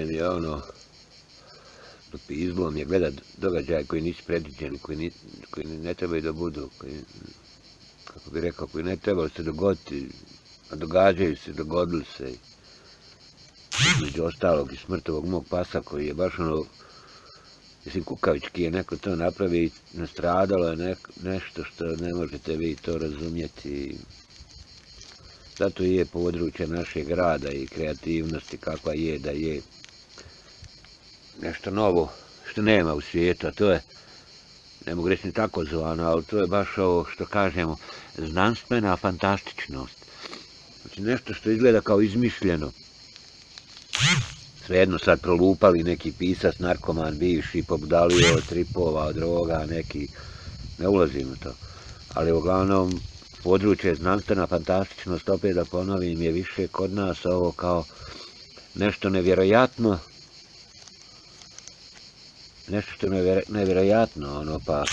više je ono, do je gledat događaje koji nisu predviđeni, koji, ni, koji ne trebaju da budu, koji, kako bi rekao, koji ne trebaju se dogoditi, a događaju se, dogodili se. Među ostalog i smrt ovog mog pasa koji je baš ono, mislim, kukavički je neko to napravi i nastradalo je nek, nešto što ne možete vi to razumjeti. Zato je područje našeg grada i kreativnosti kakva je da je nešto novo što nema u svijetu, a to je, ne mogu reći ni tako zvano, ali to je baš ovo što kažemo, znanstvena fantastičnost. Znači nešto što izgleda kao izmišljeno. Svejedno sad prolupali neki pisac, narkoman, bivši, pobudalio tripova, droga, neki, ne ulazim u to. Ali uglavnom, područje znanstvena fantastičnost, opet da ponovim, je više kod nas ovo kao nešto nevjerojatno, nešto što je nevjerojatno, ono pa,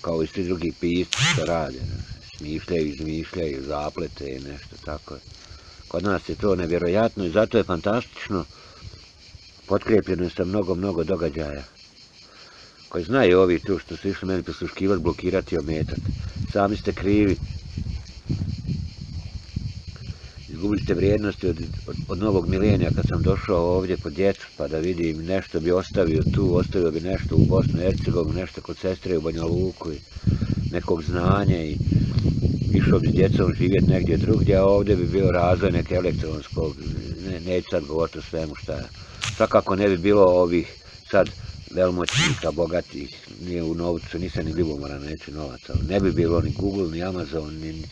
kao i svi drugi pisci što rade, smišljaju, izmišljaju, zaplete i nešto tako. Kod nas je to nevjerojatno i zato je fantastično, potkrepljeno sa mnogo, mnogo događaja. Koji znaju ovi tu što su išli meni posluškivati, blokirati i ometati. Sami ste krivi, izgubili ste vrijednosti od, od, od novog milenija kad sam došao ovdje po djecu pa da vidim nešto bi ostavio tu, ostavio bi nešto u Bosnu, Hercegovini nešto kod sestre u Banja Luku i nekog znanja i išao bi s djecom živjeti negdje drugdje, a ovdje bi bio razvoj neke elektronskog, ne, neću sad govoriti o svemu šta je. Svakako ne bi bilo ovih sad velmoćnika, bogatih, nije u novcu, nisam ni ljubomora, neću novac, ali ne bi bilo ni Google, ni Amazon, ni,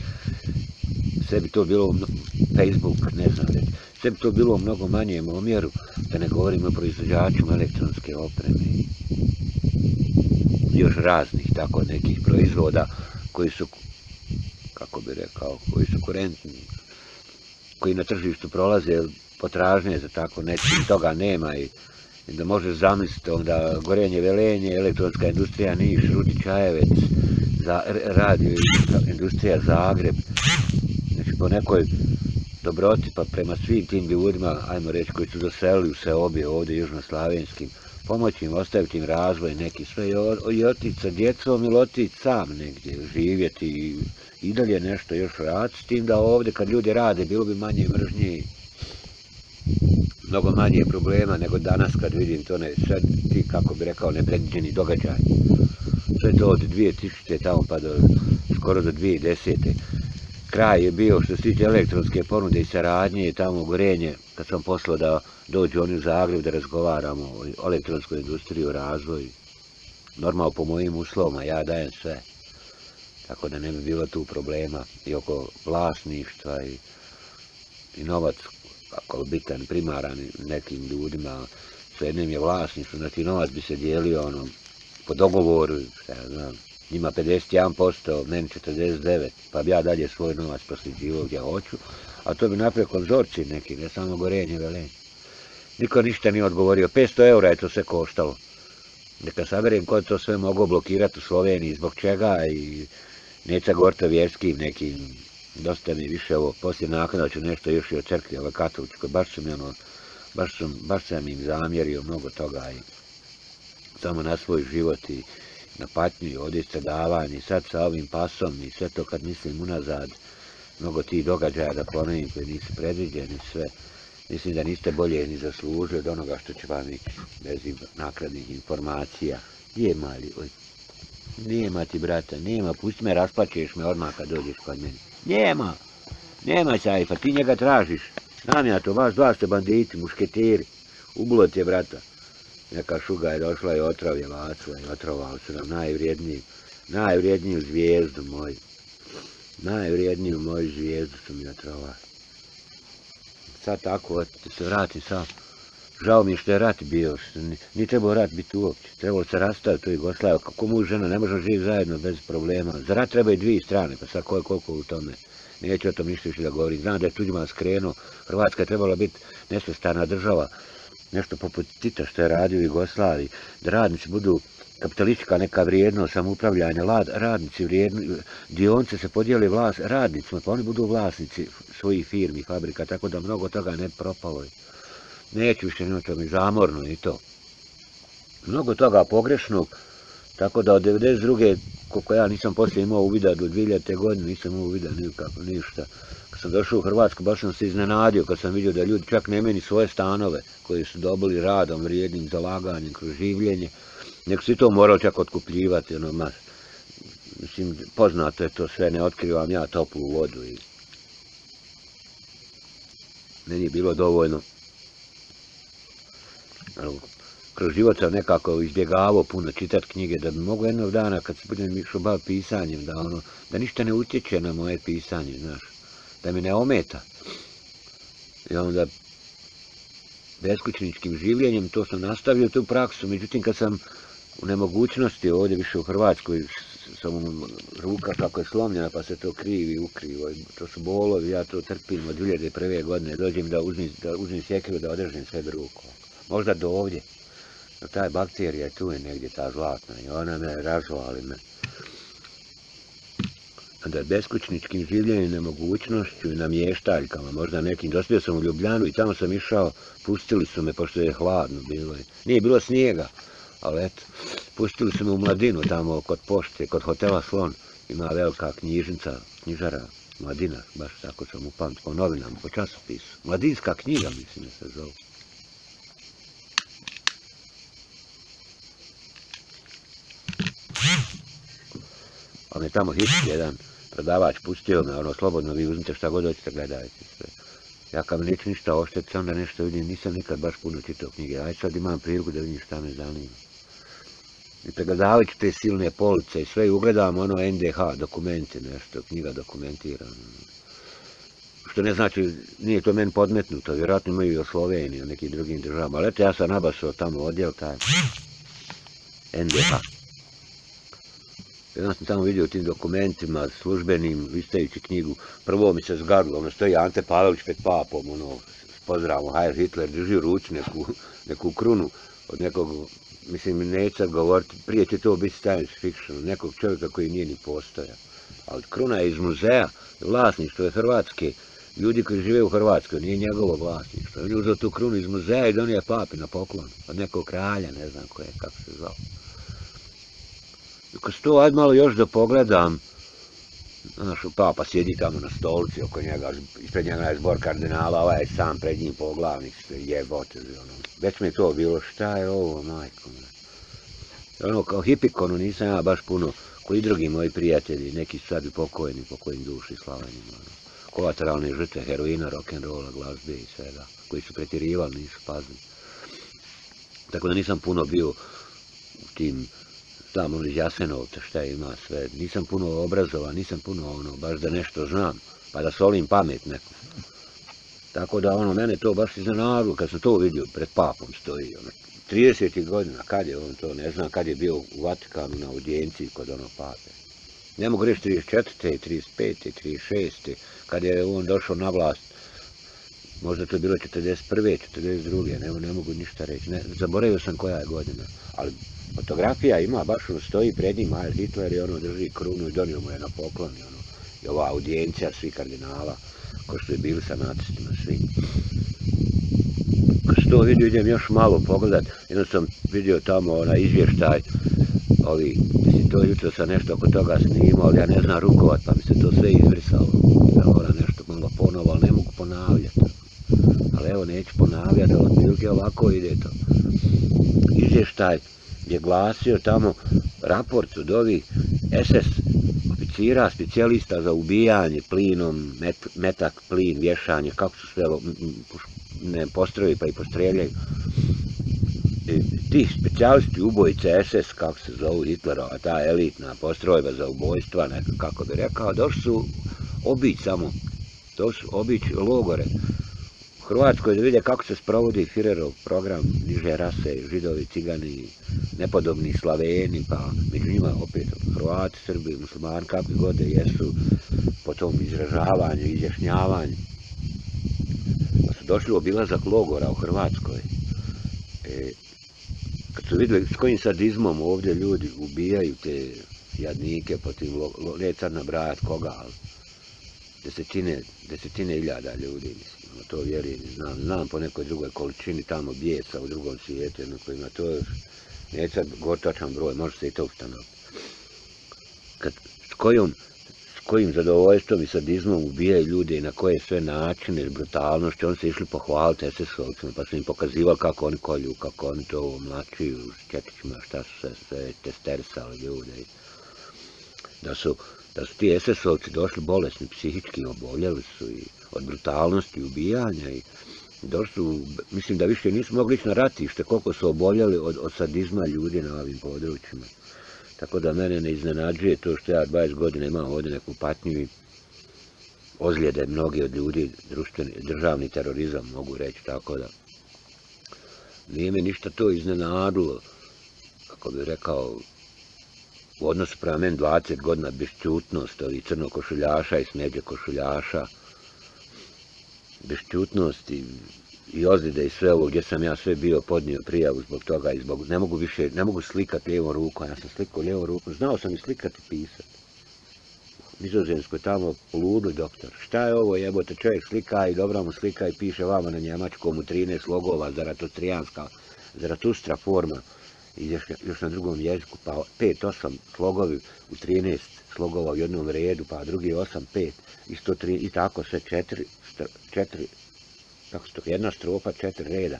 sve bi to bilo Facebook, ne znam već, sve bi to bilo u mnogo manjem omjeru, da ne govorimo o proizvođačima elektronske opreme. Još raznih tako nekih proizvoda koji su, kako bi rekao, koji su kurentni, koji na tržištu prolaze potražnje za tako nečim, toga nema i da može zamisliti onda gorenje velenje, elektronska industrija Niš, Rudi Čajevec, za, radio industrija Zagreb, po nekoj dobroti pa prema svim tim ljudima, ajmo reći, koji su doselili u se obje ovdje južnoslavenskim, pomoći im, ostaviti im razvoj neki sve i otići sa djecom ili otići sam negdje, živjeti i, i dalje nešto još rad, s tim da ovdje kad ljudi rade bilo bi manje mržnje mnogo manje problema nego danas kad vidim to ne, sve ti, kako bi rekao, nepredviđeni događaj. Sve to od 2000. tamo pa do skoro do 2010 kraj je bio što se tiče elektronske ponude i saradnje i tamo gorenje, kad sam poslao da dođu oni u Zagreb da razgovaramo o elektronskoj industriji, o razvoju. Normalno po mojim uslovima, ja dajem sve. Tako da ne bi bilo tu problema i oko vlasništva i, i novac, ako bitan, primaran nekim ljudima, sve jednim je vlasništvo, znači novac bi se dijelio ono, po dogovoru, šta ja znam, ima 51%, meni 49%, pa bi ja dalje svoj novac prosljeđivo gdje hoću, a to bi napravio konzorci neki, ne samo gorenje, velenje. Niko ništa nije odgovorio, 500 eura je to sve koštalo. Neka saberem ko to sve mogao blokirati u Sloveniji, zbog čega i neca gorta vjerskim nekim, dosta mi više ovo, poslije nakon ću nešto još i o crkvi, ove katoličkoj, baš sam, ono, baš sam, baš sam im zamjerio mnogo toga i samo na svoj život i na patnju i ovdje stradavanje, sad sa ovim pasom i sve to kad mislim unazad, mnogo tih događaja da ponovim koji nisu predviđeni sve, mislim da niste bolje ni zaslužili od onoga što će vam ići bez nakladnih informacija. Gdje mali? Oj. Nema ti, brata, nema, pusti me, rasplaćeš me odmah kad dođeš kod meni. Nema, nema Sajfa, ti njega tražiš. Znam ja to, vas dva ste banditi, mušketiri, ubulo te je, brata neka šuga je došla i otravila Acla i otrovao se nam najvrijedniju, najvrijedniju zvijezdu moj. Najvrijedniju moju zvijezdu su mi otrovali. Sad tako, se vrati sam. Žao mi je što je rat bio, što trebao rat biti uopće. Trebalo se rastaviti u Jugoslaviju. Kako mu žena ne može živjeti zajedno bez problema. Za rat treba i dvije strane, pa sad ko je koliko u tome. Neću o tom ništa više da govorim. Znam da je Tuđman skrenuo. Hrvatska je trebala biti nesvestana država nešto poput Tita što je radio u Jugoslaviji, da radnici budu kapitalistička neka vrijednost samoupravljanja, lad, radnici vrijedni, dionce se podijeli vlas, radnicima, pa oni budu vlasnici svojih firmi, fabrika, tako da mnogo toga ne propalo. neću više, no to mi zamorno i to. Mnogo toga pogrešnog, tako da od 92. koliko ja nisam poslije imao uvida do 2000. godine, nisam imao uvida nikako, ništa. Sam došao u Hrvatsku, baš sam se iznenadio kad sam vidio da ljudi čak ne meni svoje stanove koje su dobili radom, vrijednim zalaganjem kroz življenje, nek si to morao čak otkupljivati, ono, mas. Mislim, poznato je to sve, ne otkrivam ja toplu vodu i meni je bilo dovoljno. Kroz život sam nekako izbjegavao puno čitati knjige, da bi mogo jednog dana kad se budem išao bav pisanjem, da ono, da ništa ne utječe na moje pisanje, znaš, da mi ne ometa. I onda beskućničkim življenjem to sam nastavio tu praksu, međutim kad sam u nemogućnosti ovdje više u Hrvatskoj, sam ruka kako je slomljena pa se to krivi, ukrivo, to su bolovi, ja to trpim od 2001. godine, dođem da uzmim, da uzmim sjekiru da održim sebi ruku. Možda do ovdje, no taj bakterija tu je negdje, ta zlatna, i ona me razvali me da beskućničkim življenjem, nemogućnošću i namještaljkama, možda nekim, dospio sam u Ljubljanu i tamo sam išao, pustili su me, pošto je hladno bilo. Nije bilo snijega, ali eto, pustili su me u mladinu tamo kod pošte, kod hotela Slon, ima velika knjižnica, knjižara, mladina, baš tako sam upamt, po novinama, po časopisu. Mladinska knjiga, mislim, se zove. On je tamo hit, jedan prodavač pustio me, ono, slobodno vi uzmite šta god hoćete, gledajte sve. Ja kad mi neću ništa ošteti, onda nešto vidim, nisam nikad baš puno čitao knjige, aj sad imam priliku da vidim šta me zanima i pregledavajući te silne police i sve i ugledam ono NDH dokumente, nešto, knjiga dokumentirana. Što ne znači, nije to meni podmetnuto, vjerojatno imaju i o Sloveniji, o nekim drugim državama, ali eto ja sam nabasao tamo odjel taj NDH. Jedan sam tamo vidio tim dokumentima službenim, listajući knjigu, prvo mi se zgadilo, ono stoji Ante Pavelić pred papom, ono, s pozdravom, Heil Hitler, drži ruč neku, neku krunu od nekog mislim, neće govoriti, prije će to biti science fiction, nekog čovjeka koji nije ni postoja. Ali kruna je iz muzeja, vlasništvo je Hrvatske, ljudi koji žive u Hrvatskoj, nije njegovo vlasništvo. On je uzao tu krunu iz muzeja i donio je papi na poklon, od nekog kralja, ne znam koje, kako se zvao. Ako to ajde malo još da pogledam, znaš, papa sjedi tamo na stolici oko njega, ispred njega je zbor kardinala, ovaj je sam pred njim poglavnik, jebote, ono, već mi je to bilo, šta je ovo, majko, me. Ono, kao hipikonu nisam ja baš puno, koji drugi moji prijatelji, neki su sad pokojni, pokojni duši, slavanjima, ono. Kolateralne žrtve, heroina, rock'n'rolla, glazbe i svega, koji su pretirivali, nisu pazni. Tako da nisam puno bio u tim tamo iz Jasenovca šta ima sve, nisam puno obrazovan, nisam puno ono, baš da nešto znam, pa da solim pamet neku. Tako da ono, mene to baš iznenadilo, kad sam to vidio, pred papom stoji, ono, 30. godina, kad je on to, ne znam, kad je bio u Vatikanu na audijenciji kod onog pape. Ne mogu reći 34. 35. 36. kad je on došao na vlast, možda to je bilo 41. 42. Ne, ne mogu ništa reći, ne, zaboravio sam koja je godina, ali fotografija ima, baš on stoji pred njim, Heil Hitler i ono drži krunu i donio mu je na poklon i ono, i ova audijencija svi kardinala, ko što je bili sa nacistima, svi. Kad što vidio, idem još malo pogledat, jedno sam vidio tamo onaj izvještaj, ovi, mislim, to jutro sam nešto oko toga snimao, ali ja ne znam rukovat, pa mi se to sve izvrisalo, Ja moram nešto malo ponovo, ali ne mogu ponavljati. Ali evo, neću ponavljati, ali otprilike ovako ide to. Izvještaj, je glasio tamo raport od ovih SS oficira, specijalista za ubijanje plinom, met, metak, plin, vješanje, kako su sve ne postroji pa i postreljaju. I ti specijalisti ubojice SS, kako se zovu Hitlerova, ta elitna postrojba za ubojstva, neka, kako bi rekao, došli su obić samo, to su obić logore, Hrvatskoj da vide kako se sprovodi Firerov program niže rase, židovi, cigani, nepodobni slaveni, pa među njima opet Hrvati, Srbi, muslimani, kakvi god da jesu po tom izražavanju, izjašnjavanju. Pa su došli u obilazak logora u Hrvatskoj. E, kad su vidjeli s kojim sadizmom ovdje ljudi ubijaju te jadnike po tim logorima, ne sad nabrajat koga, ali desetine, desetine iljada ljudi, mislim to vjeri, znam, znam po nekoj drugoj količini tamo bijesa u drugom svijetu, jedno koji ima to, neće sad gotočan broj, može se i to ustanoviti. Kad, s kojom, s kojim zadovoljstvom i sadizmom ubijaju ljude i na koje sve načine, brutalnosti, oni se išli pohvaliti SS-ovcima, pa su im pokazivali kako oni kolju, kako oni to mlačuju s četićima, šta su sve, sve testersali ljude. Da su, da su ti SS-ovci došli bolesni, psihički oboljeli su i od brutalnosti ubijanja i došli su, mislim da više nisu mogli ići na ratište koliko su oboljeli od, od sadizma ljudi na ovim područjima. Tako da mene ne iznenađuje to što ja 20 godina imam ovdje neku patnju i ozljede mnogi od ljudi, društveni, državni terorizam mogu reći tako da nije me ništa to iznenadilo, kako bih rekao, u odnosu prema meni 20 godina bešćutnost ovih crnokošuljaša i smeđe košuljaša, bešćutnost i, i ozljede i sve ovo gdje sam ja sve bio podnio prijavu zbog toga i zbog, ne mogu više, ne mogu slikati lijevom rukom, ja sam slikao lijevom rukom, znao sam i slikati i pisati. Nizozemsko tamo poludli doktor. Šta je ovo jebote, čovjek slika i dobro mu slika i piše vama na njemačkom u 13 logova, zaratostrijanska, zaratustra forma i još, još na drugom jeziku, pa 5-8 slogovi u 13 slogova u jednom redu, pa drugi 8-5, isto 3, i tako sve 4, 4, tako sto, jedna strofa, 4 reda.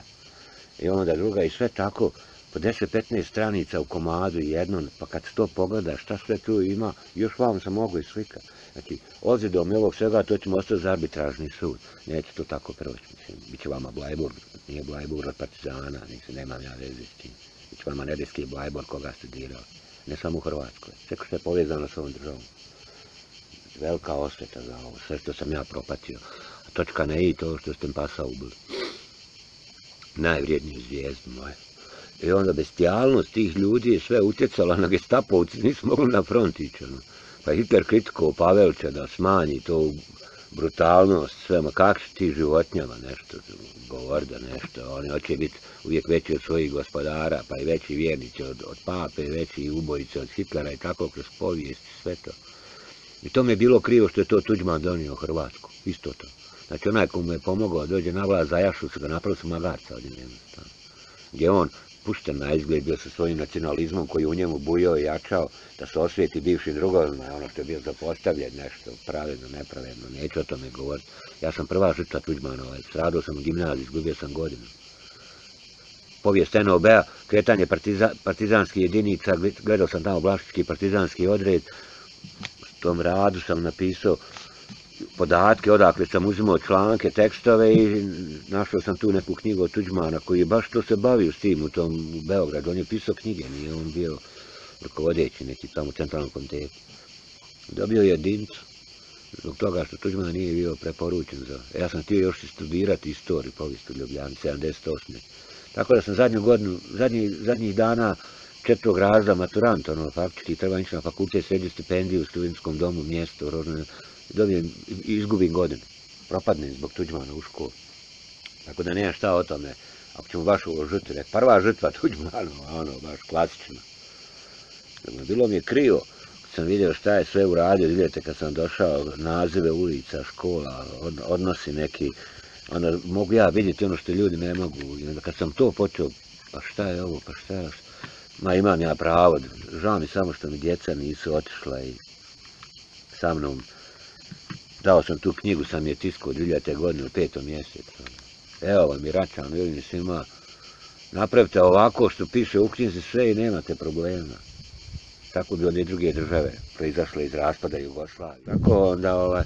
I onda druga i sve tako, po 10-15 stranica u komadu i jednom, pa kad to pogleda šta sve tu ima, još vam se mogu i slika. Znači, ozidom i ovog svega, to ćemo ostati za arbitražni sud. Neće to tako proći, mislim, bit će vama Blajburg, nije Blajburg od Partizana, nisam, nemam ja veze s tim vama nedeski Blajbor koga studirao. Ne samo u Hrvatskoj. Sve što je povezano s ovom državom. Velika osveta za ovo. Sve što sam ja propatio. A točka ne i to što ste pasa ubili. Najvrijedniju zvijezdu moje. I onda bestijalnost tih ljudi je sve utjecala na gestapovci. Nisu mogli na front ići. Ono. Pa Hitler kritikovao Pavelča da smanji to brutalnost, sve, ma kak si ti životnjama nešto, govor da nešto, oni hoće biti uvijek veći od svojih gospodara, pa i veći vjernici od, od pape, veći ubojice od Hitlera i tako kroz povijest, sve to. I to mi je bilo krivo što je to Tuđman donio u Hrvatsku, isto to. Znači onaj ko mu je pomogao dođe na vlast, zajašu se ga, napravo su magarca od njega. Gdje on pušten na izgled bio sa svojim nacionalizmom koji u njemu bujao i jačao da se osvijeti bivši drugovima, ono što je bio zapostavljen nešto, pravedno, nepravedno, neću o tome govoriti. Ja sam prva žrtva Tuđmanova, stradao sam u gimnaziji, izgubio sam godinu. Povijest NOB-a, kretanje partiza, partizanskih jedinica, gledao sam tamo Blašički partizanski odred, u tom radu sam napisao podatke, odakle sam uzimao članke, tekstove i našao sam tu neku knjigu od Tuđmana koji je baš to se bavio s tim u tom u Beogradu. On je pisao knjige, nije on bio rukovodeći neki tamo u centralnom komitetu. Dobio je jedincu zbog toga što Tuđman nije bio preporučen za... E, ja sam htio još studirati istoriju povijesti u Ljubljani, 78. Tako da sam zadnju godinu, zadnji, zadnjih dana četvrog razda maturant, ono, faktički treba ići na fakultet, sredio stipendiju u studentskom domu, mjesto, rožno, dobijem izgubim godinu. Propadnem zbog tuđmana u školu. Tako da nema šta o tome. Ako ćemo baš ovo žrtvi, nek prva žrtva tuđmana, ono, baš klasično. Dakle, bilo mi je krivo, kad sam vidio šta je sve uradio, vidite kad sam došao, nazive ulica, škola, odnosi neki, onda mogu ja vidjeti ono što ljudi ne mogu. I onda kad sam to počeo, pa šta je ovo, pa šta je ovo, ma imam ja pravo, žao mi samo što mi djeca nisu otišla i sa mnom, dao sam tu knjigu, sam je tiskao 2000. godine u petom mjesecu. Evo vam i račan, vidim svima, napravite ovako što piše u knjizi sve i nemate problema. Tako bi one druge države proizašle iz raspada Jugoslavije. Tako onda ovaj,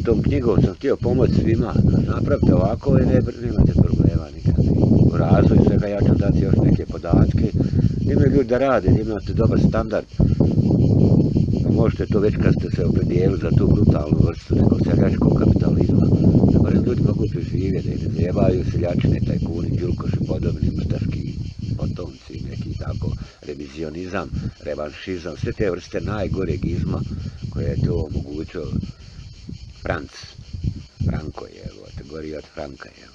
s tom knjigom sam htio pomoći svima, napravite ovako i ne, nemate problema nikad. U razvoju svega ja ću dati još neke podatke, imaju ljudi da rade, imate dobar standard, možete to već kad ste se opredijeli za tu brutalnu vrstu nekog seljačkog kapitalizma, da barem ljudi mogu preživjeti, da ne zajebaju seljačine, tajkuni, djulkoši, podobni, mrtaški potomci, neki tako revizionizam, revanšizam, sve te vrste najgoreg izma koje je to omogućio Franc, Franko je, kategorija od Franka je.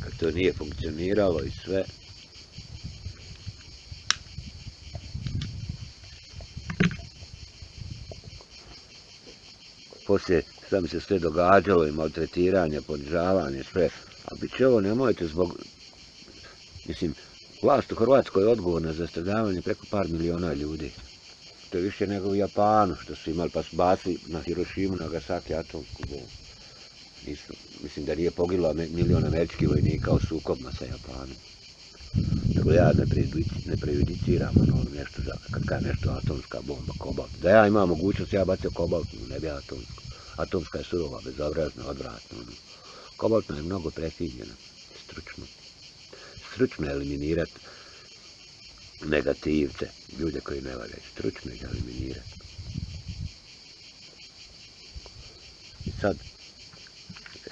Kad to nije funkcioniralo i sve, poslije šta mi se sve događalo i maltretiranje, ponižavanje, sve. A bit će ovo, nemojte zbog... Mislim, vlast u Hrvatskoj je odgovorna za stradavanje preko par miliona ljudi. To je više nego u Japanu, što su imali, pa su bacili na Hirošimu, Nagasaki, atomsku bombu. Nisu, mislim da nije pogilo milion američkih vojnika u sukobima sa Japanom. Tako ja ne, ne prejudiciram ono nešto, za, kad kada nešto atomska bomba, kobalt. Da ja imam mogućnost, ja bacio kobalt, ne bi atomsku. Atomska je surova, bezobrazna, odvratna. Ono. Kobaltna je mnogo prefinjena, stručno. Stručno je eliminirati negativce, ljude koji ne valjaju, stručno ih eliminirati. I sad,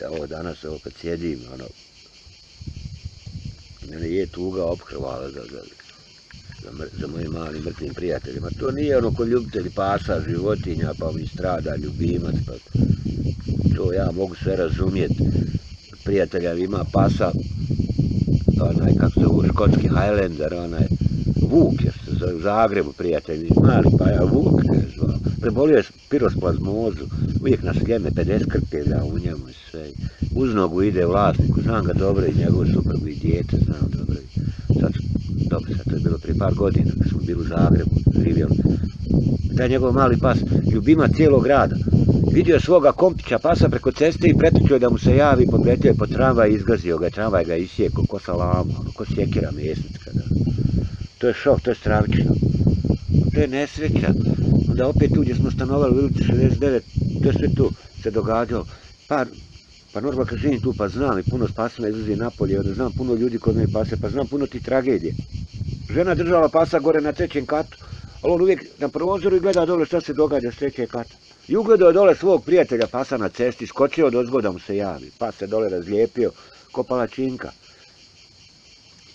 ja ovo danas, ovo kad sjedim, ono, mene je tuga ophrvala za, za, za, za mojim malim mrtvim prijateljima. To nije ono ko ljubitelji pasa, životinja, pa mi strada, ljubimac, pa to ja mogu sve razumjeti. Prijatelja ima pasa, onaj, kako se u škotski Highlander, onaj, Vuk je se zove u Zagrebu, prijatelj, mali, pa ja Vuk kaže. Prebolio je pirosplazmozu, uvijek na sljeme, 50 krpelja u njemu i sve. Uz nogu ide vlasniku, znam ga dobro i njegovu suprugu i djete, znam dobro. Sad, dobro, sad to je bilo prije par godina, kad smo bili u Zagrebu, živjeli. Taj njegov mali pas, ljubima cijelog grada, vidio svoga kompića pasa preko ceste i pretučio da mu se javi, podletio je po tramvaj i izgazio ga, tramvaj ga isjeko, ko salamu, ono, ko sjekira mjesnica. Da. To je šok, to je stravično. To je nesreća. Onda opet tu gdje smo stanovali u ulici 69, to je sve tu se događalo. Pa, pa normalno kad živim tu, pa znam i puno spasima izlazi napolje, onda znam puno ljudi kod me pase, pa znam puno ti tragedije. Žena držala pasa gore na trećem katu, ali on uvijek na prozoru i gleda dole šta se događa s trećeg kata. I ugledao je dole svog prijatelja pasa na cesti, skočio od ozgoda mu se javi. Pas se dole razlijepio, ko palačinka.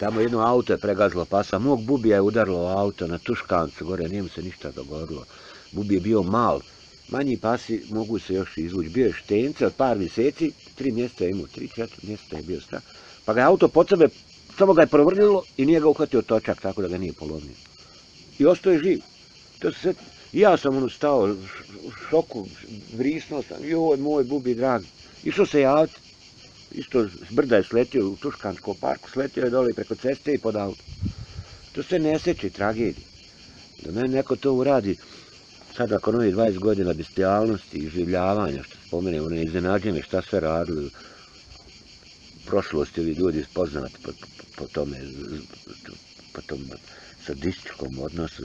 Tamo jedno auto je pregazilo pasa, mog bubija je udarilo auto na tuškancu, gore nije mu se ništa dogodilo. Bubi je bio mal, manji pasi mogu se još izvući. Bio je štence od par mjeseci, tri mjeseca je imao, tri, četiri mjeseca je bio strah. Pa ga je auto pod sebe, samo ga je provrnilo i nije ga uhvatio točak, tako da ga nije polomio. I ostao je živ. To se sve I ja sam ono stao u šoku, vrisnuo sam, joj, moj bubi dragi. Išao se javiti, isto s brda je sletio u Tuškanskom parku, sletio je dole preko ceste i pod auto. To se ne seče, tragedije. Da meni neko to uradi, sad ako novi 20 godina bestijalnosti i življavanja, što spomene, ono iznenađe šta sve radili, prošlosti ovi ljudi spoznati po, po, po tome, po tom sadističkom odnosu,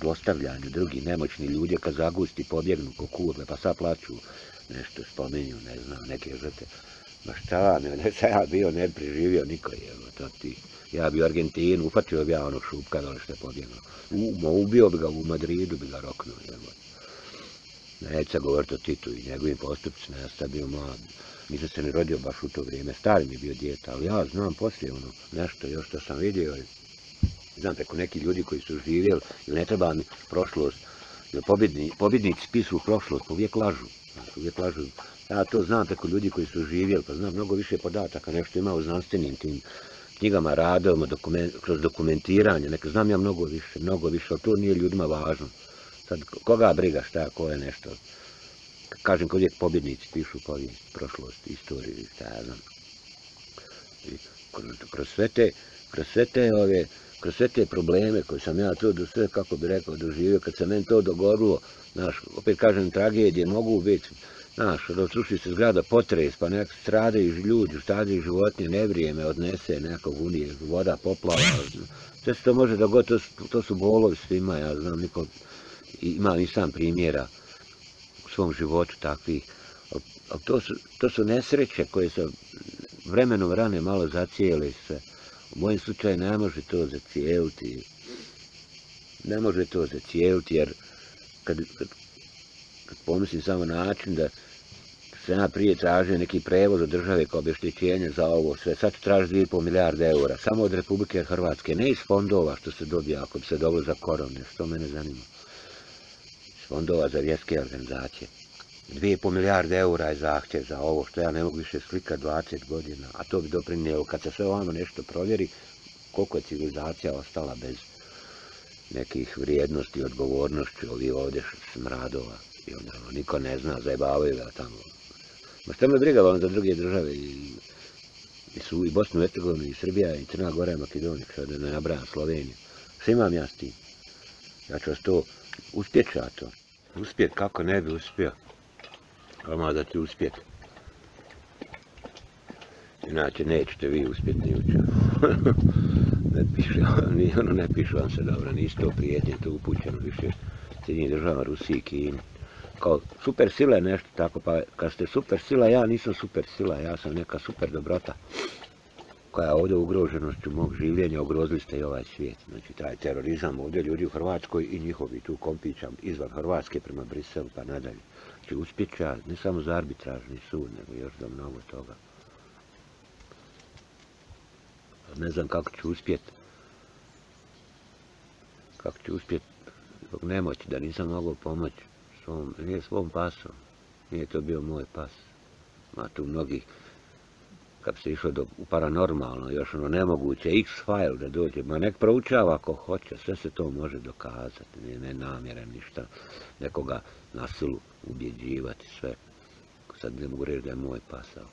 zlostavljanju drugi nemoćni ljudi, kad zagusti pobjegnu ko kurve, pa sad plaću nešto, spomenju, ne znam, neke žrte. Ma šta vam je, ne sam ja bio, ne preživio niko je, to ti. Ja bi u Argentinu, ufatio bi ja onog šupka dole što je pobjegnuo. Uma, ubio bi ga u Madridu, bi ga roknuo, evo. Neću sad govoriti o Titu i njegovim postupcima, ja sam bio mlad. Nisam se ne rodio baš u to vrijeme, stari mi bio djeta, ali ja znam poslije ono, nešto još što sam vidio, znam preko neki ljudi koji su živjeli, ili ne treba mi prošlost, ili pobjedni, pobjednici pisu u prošlost, uvijek lažu, znači, uvijek lažu. Ja to znam preko ljudi koji su živjeli, pa znam mnogo više podataka, nešto ima u znanstvenim tim knjigama, radovima, dokument, kroz dokumentiranje, neka znam ja mnogo više, mnogo više, ali to nije ljudima važno. Sad, koga briga šta, ko je nešto, kažem, kod uvijek pobjednici pišu povijest, prošlost, istoriju, šta ja znam. I kroz, kroz sve te, kroz sve te ove, kroz sve te probleme koje sam ja to do sve, kako bi rekao, doživio, kad sam meni to dogorilo, znaš, opet kažem, tragedije mogu biti, znaš, da se zgrada potres, pa nek stradaju ljudi, stradaju životinje, nevrijeme odnese nekog unije, voda, poplava, sve se to može da god, to, to su bolovi svima, ja znam, niko, imam i sam primjera u svom životu takvih, ali to su, to su nesreće koje su vremenom rane malo zacijeli se. U mojem slučaju ne može to zacijeliti. Ne može to zacijeliti jer kad, kad, kad pomislim samo način da ja prije traže neki prevoz od države kao obještićenje za ovo sve, sad traži 2,5 milijarde eura, samo od Republike Hrvatske, ne iz fondova što se dobija ako bi se dobilo za korone, što mene zanima. Iz fondova za vjetske organizacije. 2,5 milijarde eura je zahtjev za ovo što ja ne mogu više slika 20 godina, a to bi doprinjelo kad se sve ovamo nešto provjeri, koliko je civilizacija ostala bez nekih vrijednosti i odgovornošću ovih ovdje smradova. I onda ono, niko ne zna, zajebavaju ga tamo. Ma šta me briga, vam za druge države i, i su i Bosnu, Hercegovinu, i Srbija, i Crna Gora, i Makedonija, što da ne nabram, Sloveniju. Sve imam ja s tim. Ja ću vas to uspjet ću ja to. Uspjet, kako ne bi uspio. Vama da ti uspjet. Inače, nećete vi uspjeti ni učer. ne piše, ni ono ne piše vam se dobro, nisi to prijetnje, to upućeno više. Sjedinje država Rusiji, Kini. Kao super sila je nešto tako, pa kad ste super sila, ja nisam super sila, ja sam neka super dobrota koja je ovdje ugroženošću mog življenja, ugrozili ste i ovaj svijet. Znači, taj terorizam ovdje ljudi u Hrvatskoj i njihovi tu kompićam izvan Hrvatske prema Briselu pa nadalje. Znači, uspjeća ne samo za arbitražni sud, nego još za mnogo toga. Ne znam kako ću uspjet. Kako ću uspjet zbog nemoći, da nisam mogao pomoći svom, nije svom pasom. Nije to bio moj pas. Ma tu mnogi, kad se išlo do, u paranormalno, još ono nemoguće, X-file da dođe, ma nek proučava ako hoće, sve se to može dokazati, nije ne namjera ništa, nekoga na silu ubjeđivati, sve. Sad ne mogu reći da je moj pasao.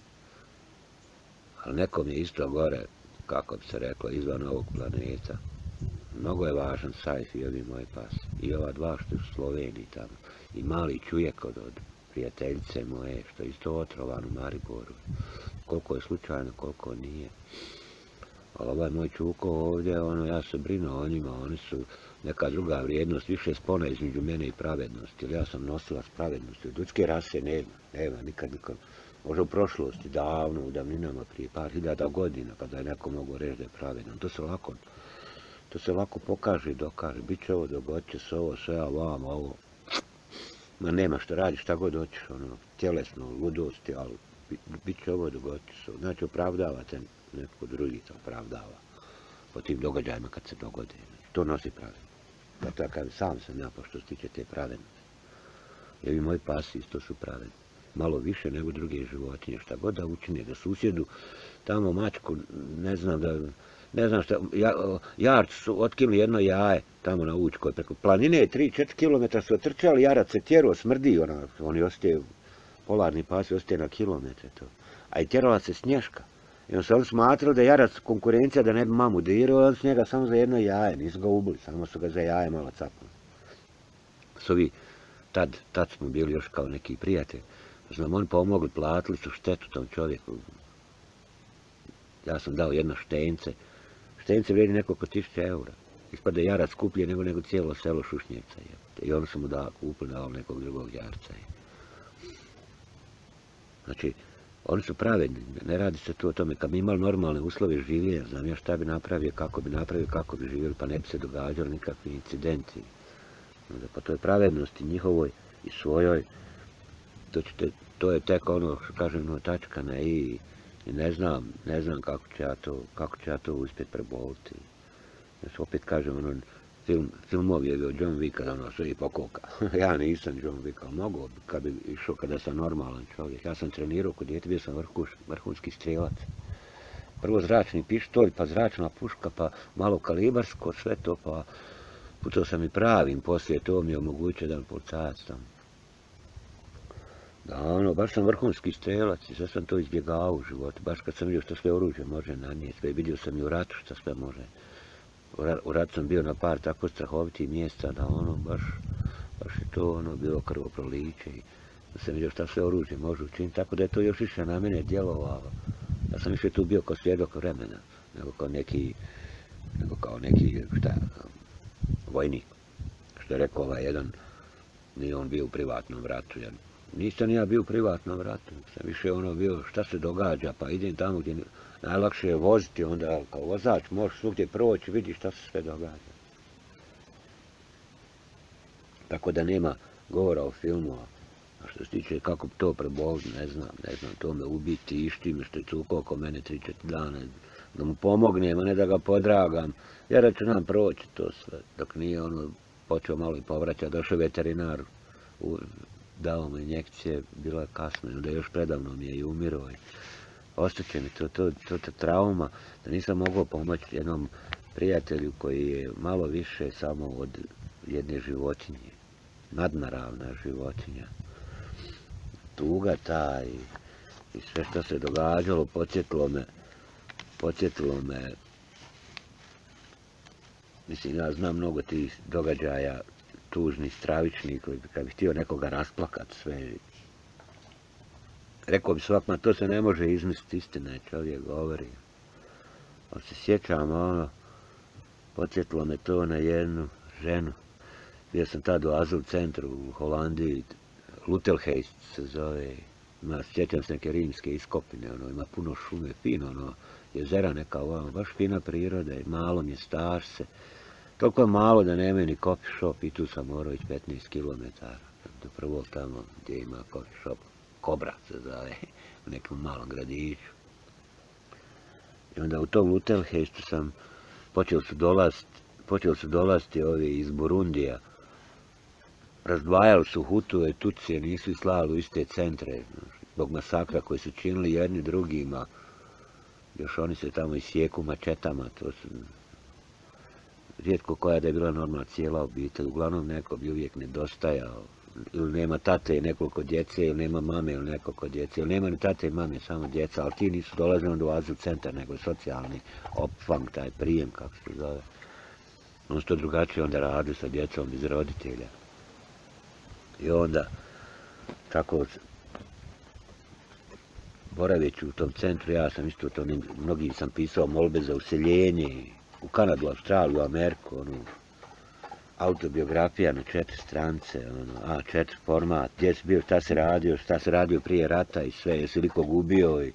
Ali nekom je isto gore, kako bi se reklo, izvan ovog planeta. Mnogo je važan sajf i ovi moj pas. I ova dva što je u Sloveniji tamo. I mali čujek od, od prijateljice moje, što je isto otrovan u Mariboru koliko je slučajno, koliko nije. Ali ovaj moj čuko ovdje, ono, ja se brinu o njima, oni su neka druga vrijednost, više spona između mene i pravednosti, Jer ja sam nosilac pravednosti. Od ljudske rase nema, nema, nikad nikad. Možda u prošlosti, davno, u davninama, prije par hiljada godina, pa kada je neko mogo reći da je pravedan. To se lako, to se lako pokaže i dokaže. Biće ovo, dogodit se ovo, sve, a vam, ovo. Ma nema što radi, šta god hoćeš, ono, tjelesno, ludosti, ali bit će ovo dogoditi se. Znači, opravdavate neko drugi to opravdava po tim događajima kad se dogode. To nosi pravednost. Pa kažem, sam sam ja, pa pošto se tiče te pravednosti. Jer i moji pasi isto su pravedni. Malo više nego druge životinje. Šta god da učine, da susjedu tamo mačku, ne znam da... Ne znam šta, ja, jarci su otkinuli jedno jaje tamo na Učkoj, preko planine, 3-4 km su otrčali, jarac se tjero, smrdi, ona, oni ostaje polarni pas ostaje na kilometre to. A i tjerala se snješka. I on se on smatrali da je jarac konkurencija da ne bi mamu dirao, on s njega samo za jedno jaje, nisu ga ubili, samo su ga za jaje malo capali. Su vi, tad, tad smo bili još kao neki prijatelji, znam, oni pomogli, platili su štetu tom čovjeku. Ja sam dao jedno štence, štence vredi nekoliko tisuća eura. Ispada jarac skuplje nego nego cijelo selo Šušnjevca. I on su mu da kupili dao nekog drugog jarca. Je. Znači, oni su pravedni, ne radi se tu o tome. Kad bi imali normalne uslove življenja, znam ja šta bi napravio, kako bi napravio, kako bi živjeli, pa ne bi se događali nikakvi incidenti. Onda, po toj pravednosti njihovoj i svojoj, to, ćete, to je tek ono, što kažem, no, tačka na i, i ne znam, ne znam kako će ja to, kako će ja to uspjeti preboliti. Ja opet kažem, ono, film, filmovi je bio John Wick, ono sve i pokoka. ja nisam John Wick, ali mogu kad bi išao kada sam normalan čovjek. Ja sam trenirao kod djete, bio sam vrhuš, vrhunski strelac. Prvo zračni pištolj, pa zračna puška, pa malo kalibarsko, sve to, pa putao sam i pravim, poslije to mi je omogućio da policajac tamo. Da, ono, baš sam vrhunski strelac i sve sam to izbjegao u životu, baš kad sam vidio što sve oružje može nanijeti, sve vidio sam i u ratu što sve može u ratu sam bio na par tako strahovitih mjesta da ono baš, baš je to ono bilo krvoproliće i da sam vidio šta sve oružje može učiniti, tako da je to još više na mene djelovalo. Ja sam više tu bio kao svjedok vremena, nego kao neki, nego kao neki, šta, vojnik. Što je rekao ovaj jedan, nije on bio u privatnom ratu, jedan nisam ja bio u privatnom ratu, sam više ono bio šta se događa, pa idem tamo gdje najlakše je voziti, onda kao vozač možeš svugdje proći, vidi šta se sve događa. Tako da nema govora o filmu, a što se tiče kako to preboliti, ne znam, ne znam, to me ubiti, išti me što je cukao oko mene 3-4 dana, da mu pomognem, a ne da ga podragam, ja računam proći to sve, dok nije ono počeo malo i povraća, došao veterinar, u, dao mu injekcije, bilo je kasno, onda još predavno mi je i umirao ostaće mi to, to, to, to trauma, da nisam mogao pomoći jednom prijatelju koji je malo više samo od jedne životinje. nadnaravna životinja. Tuga ta i, i sve što se događalo podsjetilo me, podsjetilo me, mislim, ja znam mnogo tih događaja tužni, stravični, koji bi, kad bi htio nekoga rasplakat sve. Rekao bi svak, ma to se ne može izmisliti, istina je čovjek govori. Ali se sjećam, ono, podsjetilo me to na jednu ženu. Bio sam tad u Azul centru u Holandiji, Lutelheist se zove. Ima, sjećam se neke rimske iskopine, ono, ima puno šume, fino, ono, jezera neka ono, baš fina priroda i malo mjestaš se. Toliko je malo da nema ni coffee shop i tu sam morao ići 15 km do prvog tamo gdje ima coffee shop. Kobra se zove, u nekom malom gradiću. I onda u tom Lutelheistu sam počeo su dolaziti počeli su dolaziti ovi iz Burundija. Razdvajali su Hutuje, Tucije, nisu ih slali u iste centre. Zbog masakra koji su činili jedni drugima. Još oni se tamo isjeku mačetama. To su rijetko koja da je bila normalna cijela obitelj. Uglavnom neko bi uvijek nedostajao. Ili nema tate i nekoliko djece, ili nema mame ili nekoliko djece. Ili nema ni tate i mame, samo djeca. Ali ti nisu dolazili do azil centar, nego socijalni opfang, taj prijem, kako se zove. On što drugačije onda radili sa djecom iz roditelja. I onda, tako, boraveći u tom centru, ja sam isto to, mnogi sam pisao molbe za useljenje u Kanadu, Australiju, Ameriku, ono, autobiografija na četiri strance, ono, A4 format, gdje si bio, šta se radio, šta se radio prije rata i sve, jesi li kog ubio i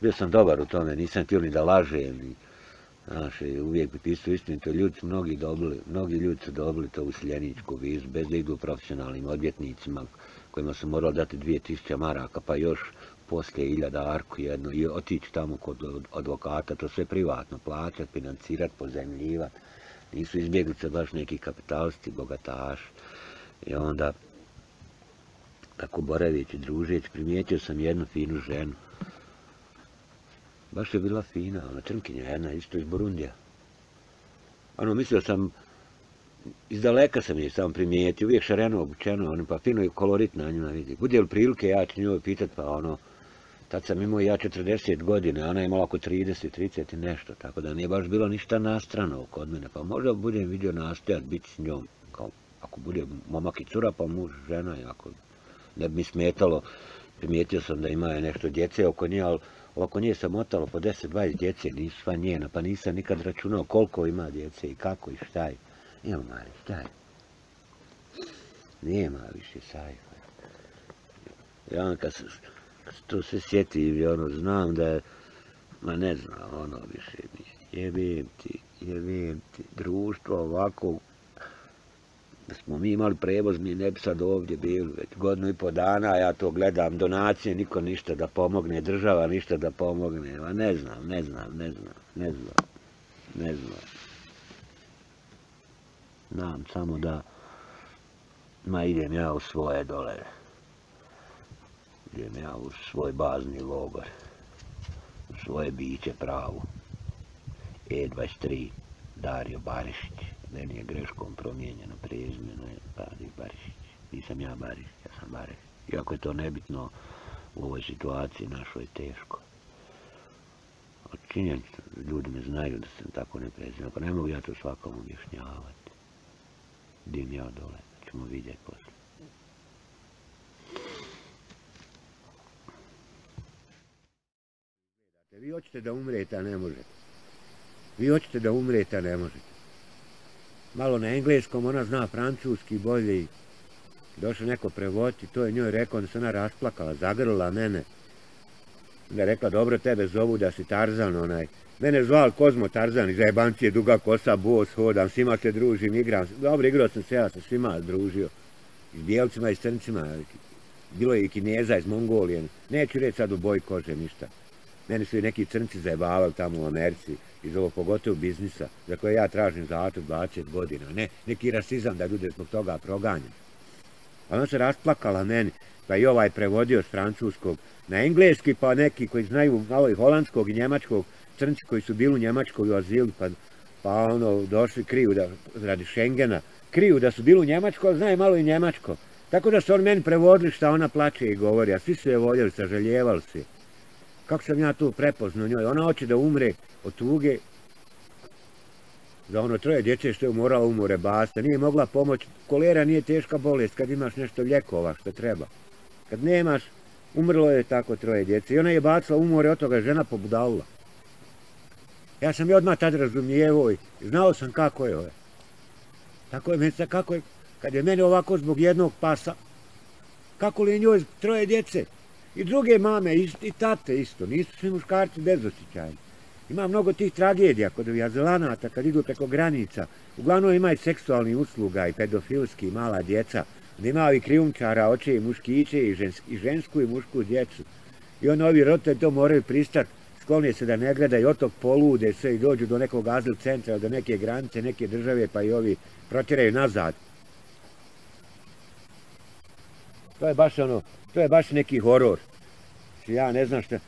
bio sam dobar u tome, nisam htio ni da lažem, i, Znaš, uvijek bi pisao istinu, to ljudi su mnogi dobili, mnogi ljudi su dobili to useljeničku vizu, bez da idu profesionalnim odvjetnicima, kojima su morali dati 2000 maraka, pa još poslije iljada arku jednu i otići tamo kod advokata, to sve privatno plaćati, financirati, pozemljivati. Nisu izbjeglice baš neki kapitalisti, bogataši. I onda, tako boravići, družeći, primijetio sam jednu finu ženu, Baš je bila fina, ona crnkinja jedna, isto iz Burundija. Ono, mislio sam, iz daleka sam je sam primijetio, uvijek šareno obučeno, ono, pa fino i kolorit na njima vidi. Bude li prilike, ja ću njoj pitat, pa ono, tad sam imao ja 40 godine, ona je imala oko 30, 30 i nešto, tako da nije baš bilo ništa nastrano kod mene, pa možda budem vidio nastojat biti s njom, kao, ako bude momak i cura, pa muž, žena, ako ne bi mi smetalo, primijetio sam da ima nešto djece oko nje, ali Oko nje sam otalo po 10-20 djece, nisu sva njena, pa nisam nikad računao koliko ima djece i kako i šta je. Evo, Mari, šta je? Nema više sajfa. Ja on kad se to i sjeti, ono, znam da je, ma ne znam, ono više mi jebim ti, jebim ti, društvo ovako, da smo mi imali prevoz, mi ne bi sad ovdje bili već godinu i po dana, ja to gledam, donacije, niko ništa da pomogne, država ništa da pomogne, ma ne znam, ne znam, ne znam, ne znam, ne znam. Znam samo da, ma idem ja u svoje dole, idem ja u svoj bazni logor, u svoje biće pravo. E23, Dario Barišić meni je greškom promijenjeno prezimeno je Bari Barišić. Nisam ja Barišić, ja sam Barišić. Iako je to nebitno u ovoj situaciji našoj teško. Činjen, ljudi me znaju da sam tako ne prezimeno, pa ne mogu ja to svakom objašnjavati. Dim ja dole, ćemo vidjeti posle. Vi hoćete da umrete, a ne možete. Vi hoćete da umrete, a ne možete malo na engleskom, ona zna francuski bolje. Došao neko prevoditi, to je njoj rekao, da se ona rasplakala, zagrla mene. Onda je rekla, dobro tebe zovu da si Tarzan, onaj. Mene zval Kozmo Tarzan, iz jebancije, duga kosa, bos, hodam, svima se družim, igram. Dobro, igrao sam se, ja sam svima družio. I s bijelcima i s crncima. Bilo je i kineza iz Mongolije. Neću reći sad u boj kože ništa. Mene su i neki crnci zajebavali tamo u Americi iz ovog pogotovo biznisa za koje ja tražim zatvor 20 godina. Ne, neki rasizam da ljude zbog toga proganjam. A ona se rasplakala meni, pa i ovaj prevodio s francuskog na engleski, pa neki koji znaju malo i holandskog i njemačkog, crnci koji su bili u njemačkoj u azilu, pa, pa ono, došli kriju da, radi Schengena, kriju da su bili u Njemačkoj, znaju malo i Njemačko. Tako da su on meni prevodili šta ona plače i govori, a svi su je voljeli, sažaljevali se. Kako sam ja tu prepoznao njoj? Ona hoće da umre od tuge za ono troje djece što je morala umore basta. Nije mogla pomoć. Kolera nije teška bolest kad imaš nešto ljekova što treba. Kad nemaš, umrlo je tako troje djece. I ona je bacila umore od toga žena pobudalila. Ja sam je odmah tad razumijevo i znao sam kako je ove. Tako je mjeca, kako je, kad je mene ovako zbog jednog pasa, kako li je njoj troje djece? I druge mame, i, i tate isto, nisu svi muškarci bezosjećajni. Ima mnogo tih tragedija kod ovih azelanata kad idu preko granica. Uglavnom ima i seksualni usluga i pedofilski mala djeca. Onda ima ovi krijumčara, oče i muškiće i, žens, i žensku i mušku djecu. I onda ovi rote to moraju pristati sklonije se da ne gledaju, otok polude sve i dođu do nekog azil centra, do neke granice, neke države, pa i ovi protiraju nazad. To je baš ono, to je baš neki horor. Znači, ja ne znam šta,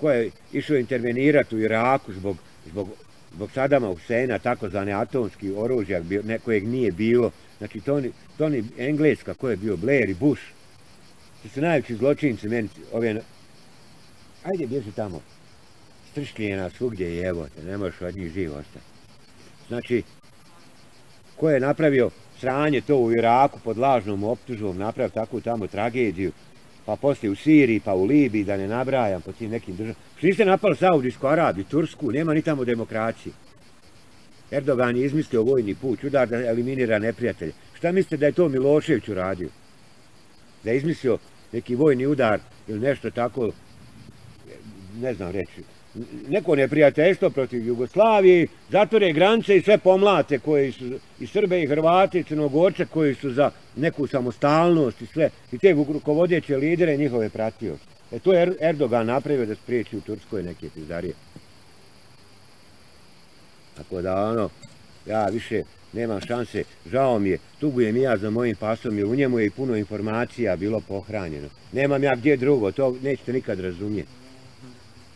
ko je išao intervenirati u Iraku zbog, zbog, zbog Sadama Husena, takozvane atomski oružja, nekojeg nije bilo. Znači, to ni, to ni Engleska, ko je bio, Blair i Bush. To su najveći zločinci, meni, ove, ajde, bježi tamo. Strškljena svugdje i evo te, ne možeš od njih živ ostati. Znači, ko je napravio sranje to u Iraku pod lažnom optužbom napravio takvu tamo tragediju, pa poslije u Siriji, pa u Libiji, da ne nabrajam po tim nekim državama. Što niste napali Saudijsku Arabiju, Tursku, nema ni tamo demokracije. Erdogan je izmislio vojni put, udar da eliminira neprijatelje. Šta mislite da je to Milošević uradio? Da je izmislio neki vojni udar ili nešto tako, ne znam reći, neko neprijateljstvo protiv Jugoslavije, zatvore granice i sve pomlate koji su i Srbe i Hrvate i Crnogorce koji su za neku samostalnost i sve, i te rukovodjeće lidere njihove pratio. E to je er-, Erdogan napravio da spriječi u Turskoj neke pizdarije. Tako da ono, ja više nemam šanse, žao mi je, tugujem ja za mojim pasom, jer u njemu je i puno informacija bilo pohranjeno. Nemam ja gdje drugo, to nećete nikad razumjeti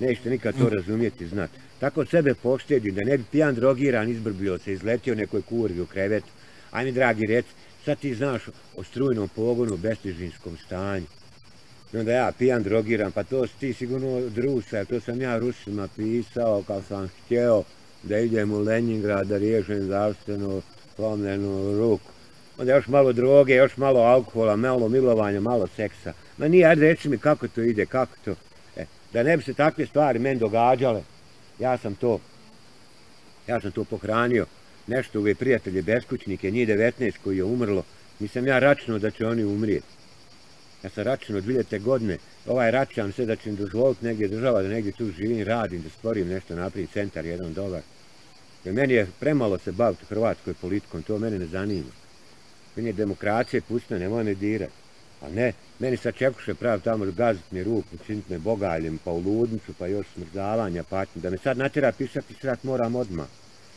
nećete nikad to razumijeti, znat. Tako sebe poštedim, da ne bi pijan drogiran izbrbio se, izletio nekoj kurvi u krevetu. Ajme, dragi, rec, sad ti znaš o strujnom pogonu, o bestižinskom stanju. I onda ja pijan drogiran, pa to ti sigurno od Rusa, to sam ja Rusima pisao kao sam htjeo da idem u Leningrad da riješem zdravstveno slomljenu ruku. Onda još malo droge, još malo alkohola, malo milovanja, malo seksa. Ma nije, ajde reci mi kako to ide, kako to da ne bi se takve stvari meni događale, ja sam to, ja sam to pohranio, nešto ove prijatelje beskućnike, njih 19 koji je umrlo, nisam ja računao da će oni umrijeti. Ja sam računao 2000. godine, ovaj računam sve da će im dozvoliti negdje država, da negdje tu živim, radim, da stvorim nešto, napravim centar, jedan dobar. Jer meni je premalo se baviti hrvatskoj politikom, to mene ne zanima. Meni je demokracija, pustna, nemoj me dirati. A ne, meni sad čekuše pravi tamo gazit mi ruku, činit me bogaljem, pa u ludnicu, pa još smrzavanja, patnje. Da me sad natjera pisati srat moram odmah.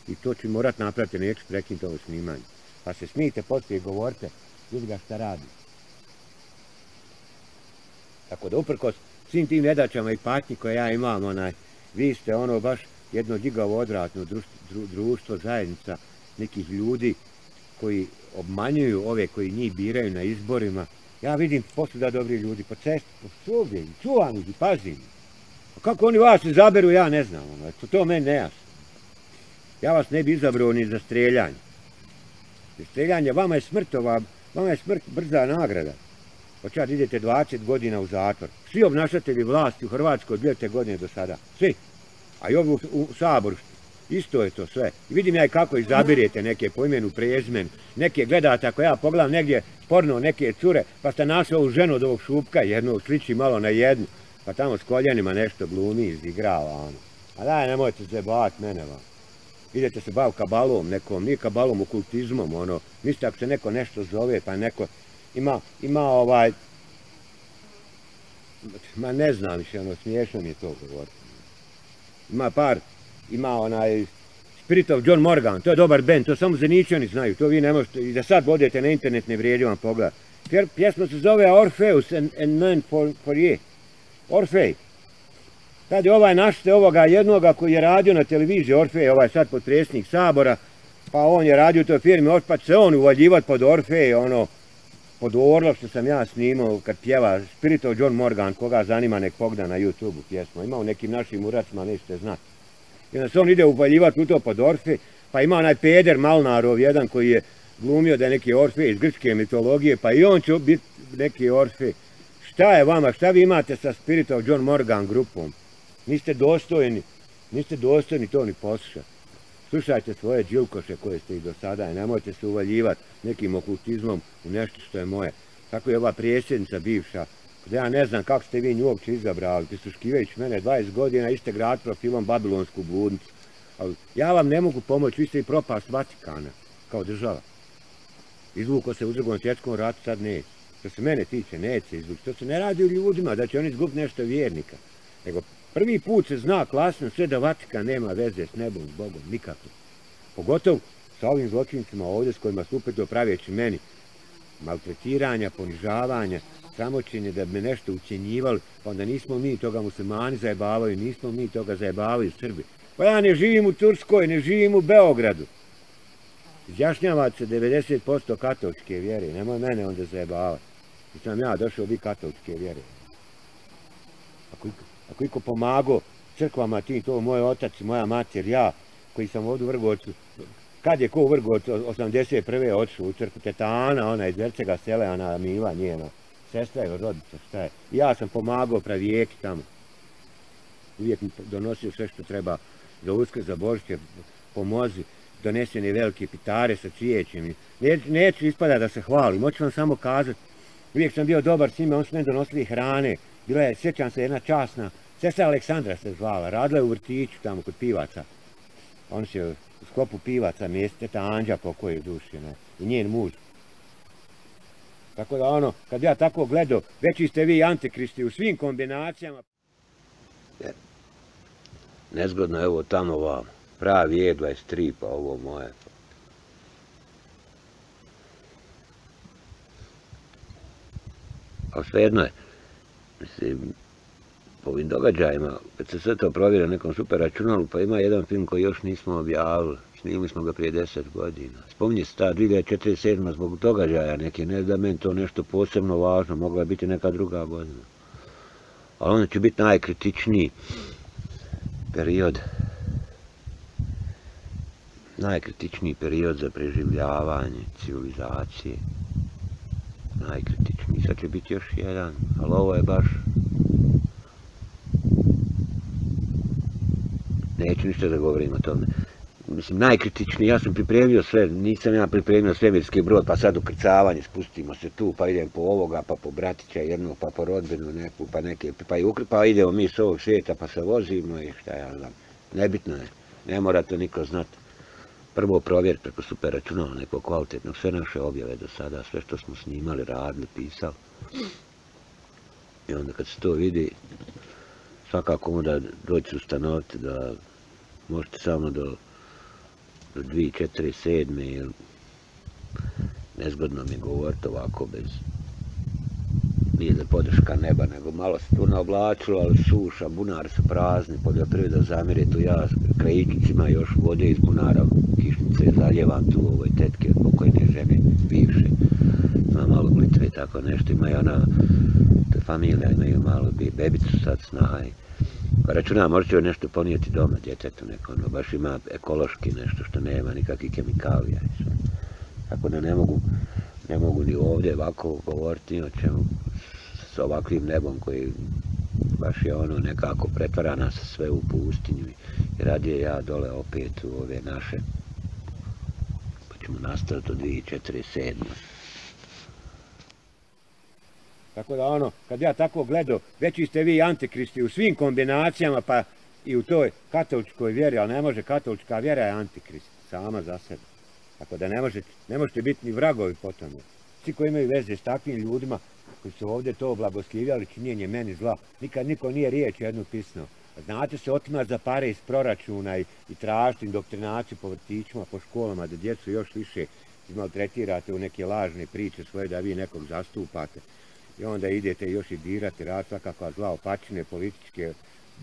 I to ću morat napraviti, neću prekinuti ovo snimanje. Pa se smijte poslije i govorite, vidi ga šta radi. Tako da uprkos svim tim nedačama i patnji koje ja imam, onaj, vi ste ono baš jedno digavo odvratno društvo, dru, društvo, zajednica nekih ljudi koji obmanjuju ove koji njih biraju na izborima, Ja vidim posuda da dobri ljudi po cestu, po svugdje, i čuvam ih i pazim. A kako oni vas izaberu, ja ne znam. Ono, to, to meni nejasno. Ja vas ne bi izabrao ni za streljanje. Za streljanje, vama je smrt ova, vama je smrt brza nagrada. Pa Počad idete 20 godina u zatvor. Svi obnašatelji vlasti u Hrvatskoj 2 godine do sada. Svi. A i ovu u, u Saboru Isto je to sve. I vidim ja i kako izabirete neke po imenu, prezmen, neke gledate, ako ja pogledam negdje porno, neke cure, pa ste našli ovu ženu od ovog šupka, jednu sliči malo na jednu, pa tamo s koljenima nešto glumi, izigrava, ono. A daj, nemojte se bavati mene, vam. Idete se bav kabalom nekom, nije kabalom, okultizmom, ono. Mislite ako se neko nešto zove, pa neko ima, ima ovaj, ma ne znam više, ono, smiješno mi je to govoriti. Ima par ima onaj Spirit of John Morgan, to je dobar band, to samo zeničani znaju, to vi ne možete, i da sad odete na internet ne vrijedi vam pogled. Pjesma se zove Orpheus and, and Man for, for Ye. Orfej. Sad je ovaj našte ovoga jednoga koji je radio na televiziji, Orfej, ovaj sad potresnik Sabora, Pa on je radio u toj firmi, pa se on uvaljivat pod Orfej, ono, pod Orlov što sam ja snimao kad pjeva Spirito John Morgan, koga zanima nek pogda na YouTube-u pjesmu. Ima u nekim našim uracima, nećete znati. I onda se on ide upaljivati u to pod Orfe, pa ima onaj Peder Malnarov, jedan koji je glumio da je neki Orfe iz grčke mitologije, pa i on će biti neki Orfe. Šta je vama, šta vi imate sa Spirit of John Morgan grupom? Niste dostojni, niste dostojni to ni poslušati. Slušajte svoje džilkoše koje ste i do sada i nemojte se uvaljivati nekim okultizmom u nešto što je moje. Tako je ova prijesednica bivša, ja ne znam kako ste vi nju uopće izabrali, ti su mene 20 godina, iste grad profilom Babilonsku bludnicu. Ali ja vam ne mogu pomoći, vi ste i propast Vatikana, kao država. Izvuko se u drugom svjetskom ratu, sad neće. Što se mene tiče, neće izvući. To se ne radi u ljudima, da će oni izgubiti nešto vjernika. Nego Prvi put se zna klasno sve da Vatikan nema veze s nebom, s Bogom, nikako. Pogotovo sa ovim zločincima ovdje s kojima su upet dopravljajući meni maltretiranja, ponižavanja, sramoćenje da bi me nešto ucjenjivali, pa onda nismo mi toga muslimani zajebavaju, nismo mi toga zajebavaju Srbi. Pa ja ne živim u Turskoj, ne živim u Beogradu. Izjašnjava se 90% katoličke vjere, nemoj mene onda zajebavati. I sam ja došao biti katoličke vjere. Ako ako iko pomago crkvama ti, to moj otac, moja mater, ja, koji sam ovdje u Vrgocu, kad je ko u Vrgocu, 81. odšao u crkvu, tetana, ona iz Vercega sela, ona Mila njena, sestra je rodica, šta je. Ja sam pomagao pravijeki tamo. Uvijek mi donosio sve što treba za uskaz, za božiće, pomozi, donesene velike pitare sa cvijećem. Ne, neću ispada da se hvalim, hoću vam samo kazati, uvijek sam bio dobar s njima, on su meni donosili hrane, bila je, sjećam se, jedna časna, sestra Aleksandra se zvala, radila je u vrtiću tamo kod pivaca. On se u sklopu pivaca mjeste, ta Anđa pokoj u duši, ne, i njen muž. Tako da ono, kad ja tako gledao, veći ste vi antikristi u svim kombinacijama. Nezgodno je ovo tamo vam, pravi je e 23, pa ovo moje. Ali svejedno je, mislim, po ovim događajima, kad se sve to provjera nekom super računalu, pa ima jedan film koji još nismo objavili, snimili smo ga prije deset godina. Spominje se ta 2047. zbog događaja neke, ne da meni to nešto posebno važno, mogla biti neka druga godina. Ali onda će biti najkritičniji period, najkritičniji period za preživljavanje civilizacije najkritičniji. Sad će biti još jedan, ali ovo je baš... Neću ništa da govorim o tome. Mislim, najkritičniji, ja sam pripremio sve, nisam ja pripremio svemirski brod, pa sad ukrcavanje, spustimo se tu, pa idem po ovoga, pa po bratića jednog, pa po rodbinu neku, pa neke, pa, i ukri, pa idemo mi s ovog svijeta, pa se vozimo i šta ja znam. Nebitno je, ne mora to niko znati prvo provjer preko super računala nekog kvalitetnog, sve naše objave do sada, sve što smo snimali, radili, pisali. I onda kad se to vidi, svakako onda doći ustanoviti da možete samo do, do 2, 4, 7 ili nezgodno mi govoriti ovako bez nije za podrška neba, nego malo se tu naoblačilo, ali suša, bunari su prazni, poljoprivreda zamire tu ja, krajičnicima još vode iz bunara, kišnice zaljevam tu ovoj tetke od pokojne žene, bivše, ima malo glitve tako nešto, imaju ona, to je familija, imaju malo bebicu sad snaj, pa računam, možete joj nešto ponijeti doma, djetetu neko, ono, baš ima ekološki nešto što nema nikakvih kemikalija, tako da ne mogu, ne mogu ni ovdje ovako govoriti o čemu, s ovakvim nebom koji baš je ono nekako pretvara nas sve u pustinju i radije ja dole opet u ove naše pa ćemo nastaviti od 2047. Tako da ono, kad ja tako gledao, veći ste vi antikristi u svim kombinacijama, pa i u toj katoličkoj vjeri, ali ne može katolička vjera je antikrist, sama za sebe. Tako da ne može, ne možete biti ni vragovi po tome. Svi koji imaju veze s takvim ljudima, koji su ovdje to blagoslivljali činjenje meni zla, nikad niko nije riječ jednu pisno. Znate se otimati za pare iz proračuna i, i tražiti indoktrinaciju po vrtićima, po školama, da djecu još više izmaltretirate u neke lažne priče svoje da vi nekog zastupate. I onda idete još i dirati rad kakva zla opačine političke,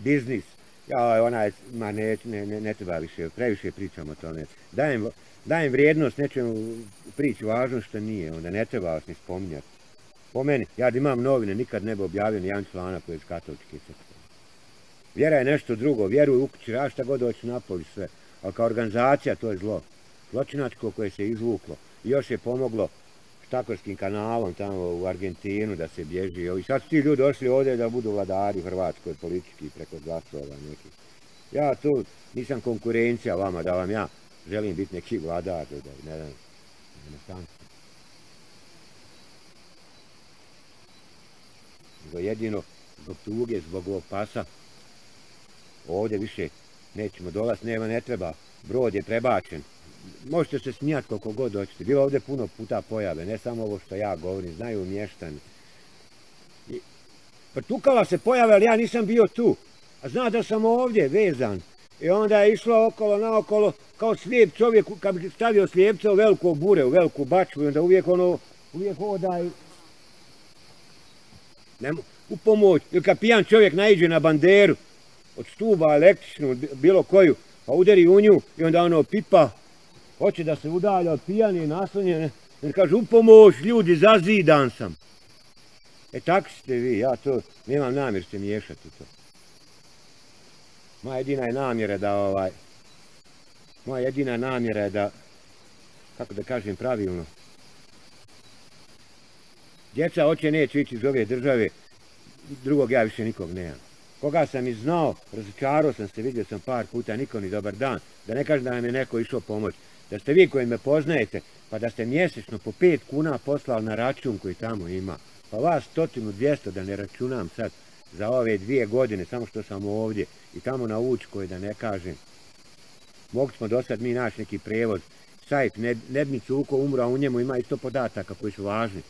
biznis, Ja, onaj, ma ne, ne, ne, ne treba više, previše pričamo o tome. Dajem, dajem vrijednost nečemu priči važno što nije, onda ne treba vas ni spominjati. Po meni, ja da imam novine, nikad ne bi objavio ni jedan članak koji je iz katoličke crkve. Vjera je nešto drugo, vjeruj u kući, rad šta god hoće napoli sve. Ali kao organizacija to je zlo. Zločinačko koje se izvuklo. I još je pomoglo štakorskim kanalom tamo u Argentinu da se bježi. I sad su ti ljudi došli ovdje da budu vladari Hrvatskoj politički preko glasova neki. Ja tu nisam konkurencija vama da vam ja želim biti neki vladar. Da, ne znam, ne znam. Nego jedino zbog tuge, zbog ovog pasa, ovdje više nećemo dolaz, nema, ne treba, brod je prebačen. Možete se smijati koliko god hoćete. Bilo ovdje puno puta pojave, ne samo ovo što ja govorim, znaju mještani. I, Prtukala se pojave, ali ja nisam bio tu. A zna da sam ovdje vezan. I onda je išlo okolo, naokolo, kao slijep čovjek, kad bi stavio slijepca u veliku bure, u veliku bačvu, i onda uvijek ono, uvijek hoda i... Nemo, u pomoć, ili kad pijan čovjek naiđe na banderu, od stuba električnu, bilo koju, pa udari u nju i onda ono pipa, hoće da se udalja od pijane i naslonjene, jer kaže, u pomoć, ljudi, zazidan sam. E tako ste vi, ja to, nemam namjer se miješati to. Moja jedina je namjera da ovaj, moja jedina namjera je da, kako da kažem pravilno, djeca hoće neće ići iz ove države, drugog ja više nikog nemam koga sam i znao, razočarao sam se, vidio sam par puta, niko ni dobar dan, da ne kažem da nam je neko išao pomoći da ste vi koji me poznajete, pa da ste mjesečno po 5 kuna poslali na račun koji tamo ima, pa vas stotinu dvijesto da ne računam sad za ove dvije godine, samo što sam ovdje i tamo na Učkoj da ne kažem, mogli smo do sad mi naš neki prevoz, sajt, Nedmicu Uko umro, a u njemu ima isto podataka koji su važni,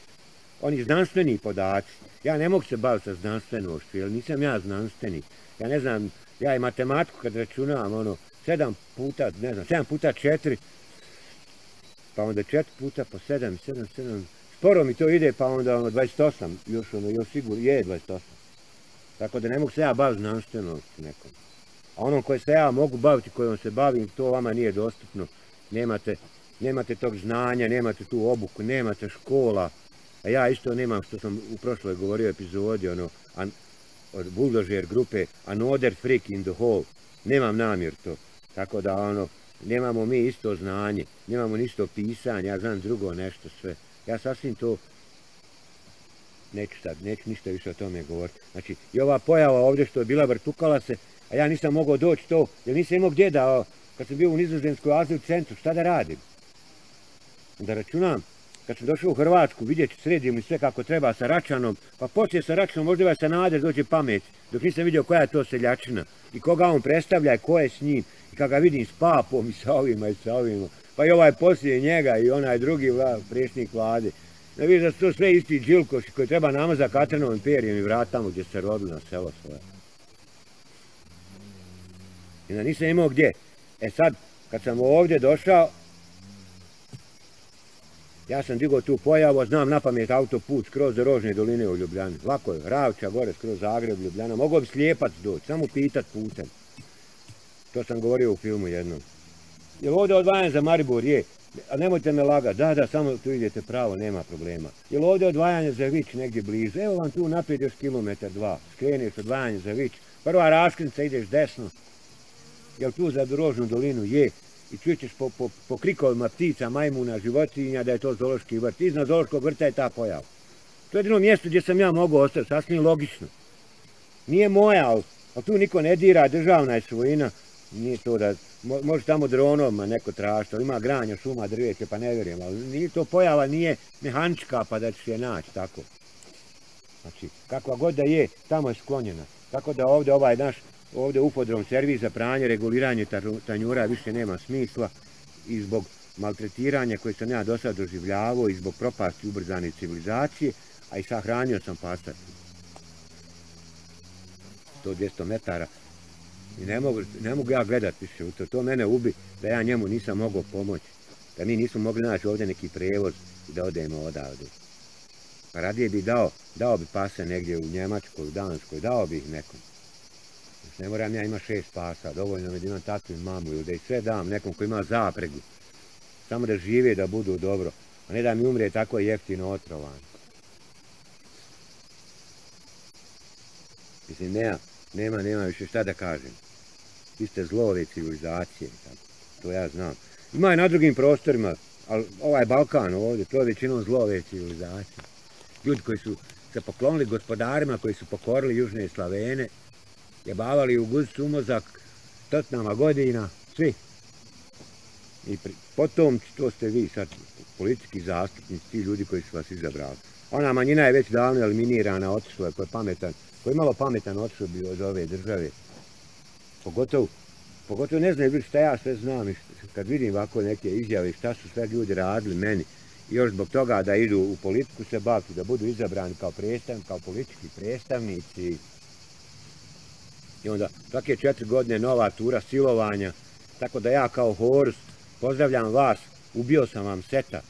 oni znanstveni podaci. Ja ne mogu se baviti sa znanstvenošću, jer nisam ja znanstvenik. Ja ne znam, ja i matematiku kad računam, ono, sedam puta, ne znam, sedam puta četiri, pa onda četiri puta po sedam, sedam, sedam, sporo mi to ide, pa onda ono, 28, još ono, još sigurno, je 28. Tako da ne mogu se ja baviti znanstvenošću nekom. A onom koje se ja mogu baviti, kojom se bavim, to vama nije dostupno. Nemate, nemate tog znanja, nemate tu obuku, nemate škola, A ja isto nemam što sam u prošloj govorio epizodi, ono, an, od Bulldozer grupe, Another Freak in the hole. Nemam namjer to. Tako da, ono, nemamo mi isto znanje, nemamo isto pisanje, ja znam drugo nešto sve. Ja sasvim to, neću sad, neću ništa više o tome govoriti. Znači, i ova pojava ovdje što je bila vrtukala se, a ja nisam mogao doći to, jer nisam imao gdje da, kad sam bio u nizozemskoj aziju centru, šta da radim? Da računam, kad sam došao u Hrvatsku, vidjet ću, sredim i sve kako treba sa Račanom, pa poslije sa Račanom, možda vas Sanader dođe pamet, dok nisam vidio koja je to seljačina i koga on predstavlja i ko je s njim, i kada ga vidim s papom i sa ovima i sa ovima, pa i ovaj poslije njega i onaj drugi vla, prešnik vlade. Ne vidiš da su to sve isti džilkoši koji treba nama za Katrinom imperijom i vrat tamo gdje se rodili na selo svoje. I da nisam imao gdje. E sad, kad sam ovdje došao, Ja sam digao tu pojavu, znam na pamet autoput skroz Rožne doline u Ljubljani. Lako je, Ravča, gore, skroz Zagreb, Ljubljana. Mogao bi slijepac doći, samo pitat putem. To sam govorio u filmu jednom. Jel ovdje odvajan za Maribor? Je. A nemojte me lagati, da, da, samo tu idete pravo, nema problema. Jel ovdje odvajanje za Vič negdje blizu? Evo vam tu naprijed još kilometar, dva. Skreneš odvajanje za Vič. Prva raskrinca ideš desno. Jel tu za Drožnu dolinu? Je i čućeš po, po, po krikovima ptica, majmuna, životinja da je to zološki vrt. Iznad zološkog vrta je ta pojava. To je jedino mjesto gdje sam ja mogu ostati, sasvim logično. Nije moja, ali, ali tu niko ne dira, državna je svojina. Nije to da, može tamo dronom neko trašta, ima granja, šuma, drveće, pa ne vjerujem. Ali nije to pojava, nije mehanička pa da će je naći tako. Znači, kakva god da je, tamo je sklonjena. Tako da ovdje ovaj naš ovdje upodrom servis za pranje, reguliranje tanjura više nema smisla i zbog maltretiranja koje sam ja do sad doživljavao i zbog propasti ubrzane civilizacije, a i sahranio sam pasat 100-200 metara i ne mogu, ne mogu ja gledat više u to, to mene ubi da ja njemu nisam mogao pomoći, da mi nismo mogli naći ovdje neki prevoz i da odemo odavde. Pa radije bi dao, dao bi pase negdje u Njemačkoj, u Danskoj, dao bi ih nekom Ne moram ja ima šest pasa, dovoljno mi da imam tatu i mamu ili da i sve dam nekom ko ima zapregu. Samo da žive da budu dobro, a ne da mi umre tako jeftino otrovan. Mislim, nema, nema, nema više šta da kažem. Vi ste zlove civilizacije, tako. to ja znam. Ima i na drugim prostorima, ali ovaj Balkan ovdje, to je većinom zlove civilizacije. Ljudi koji su se poklonili gospodarima, koji su pokorili južne Slavene, jebavali u guz umozak stotnama godina, svi. I pri, potom, to ste vi sad, politički zastupnici, ti ljudi koji su vas izabrali. Ona manjina je već davno eliminirana, otišla je, ko je pametan, ko je malo pametan otišao bi od ove države. Pogotovo, pogotovo ne znaju šta ja sve znam, kad vidim ovako neke izjave, šta su sve ljudi radili meni, i još zbog toga da idu u politiku se baviti, da budu izabrani kao predstavnici, kao politički predstavnici, I onda svake četiri godine nova tura silovanja. Tako da ja kao Horus pozdravljam vas, ubio sam vam seta.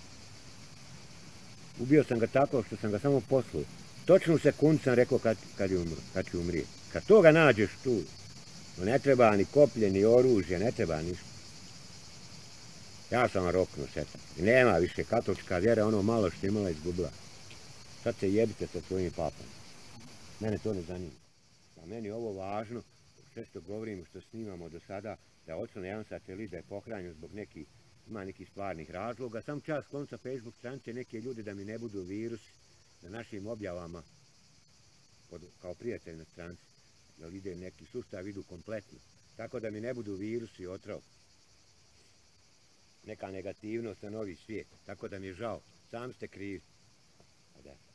Ubio sam ga tako što sam ga samo poslao Točno u sekund sam rekao kad, kad, je umro, kad će umrije. Kad toga nađeš tu, ne treba ni koplje, ni oružje, ne treba ništa. Ja sam roknu roknuo nema više katolička vjera, ono malo što imala izgubila. Sad se jebite sa svojim papom. Mene to ne zanima meni ovo važno, sve što govorimo, što snimamo do sada, da je odslovno jedan satelit, da je pohranjen zbog nekih, ima nekih stvarnih razloga. Sam čas konca Facebook stranice neke ljude da mi ne budu virus na našim objavama pod, kao prijatelj na stranici, jer ide neki sustav, idu kompletno. Tako da mi ne budu virusi otrov. Neka negativnost na novi svijet. Tako da mi je žao. Sam ste krivi.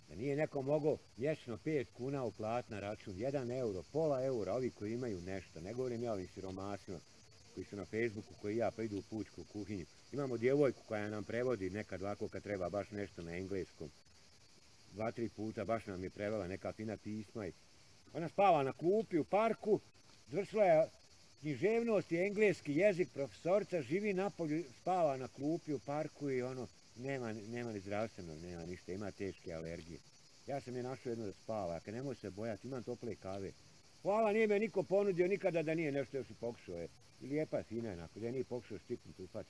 Da nije neko mogao mjesečno 5 kuna uplat na račun, 1 euro, pola eura, ovi koji imaju nešto, ne govorim ja ovim siromasima koji su na Facebooku, koji ja pa idu u pučku kuhinju. Imamo djevojku koja nam prevodi nekad ovako kad treba baš nešto na engleskom. Dva, tri puta baš nam je prevela neka fina pisma. i Ona spava na klupi u parku, zvršila je književnost i engleski jezik, profesorica živi napolju, spava na klupi u parku i ono, nema, nema ni zdravstvenog, nema ništa, ima teške alergije. Ja sam je našao jedno da spava, kad nemoj se bojati, imam tople kave. Hvala, nije me niko ponudio nikada da nije nešto još i pokušao je. I lijepa je, fina je, da je nije pokušao štipnuti, upati.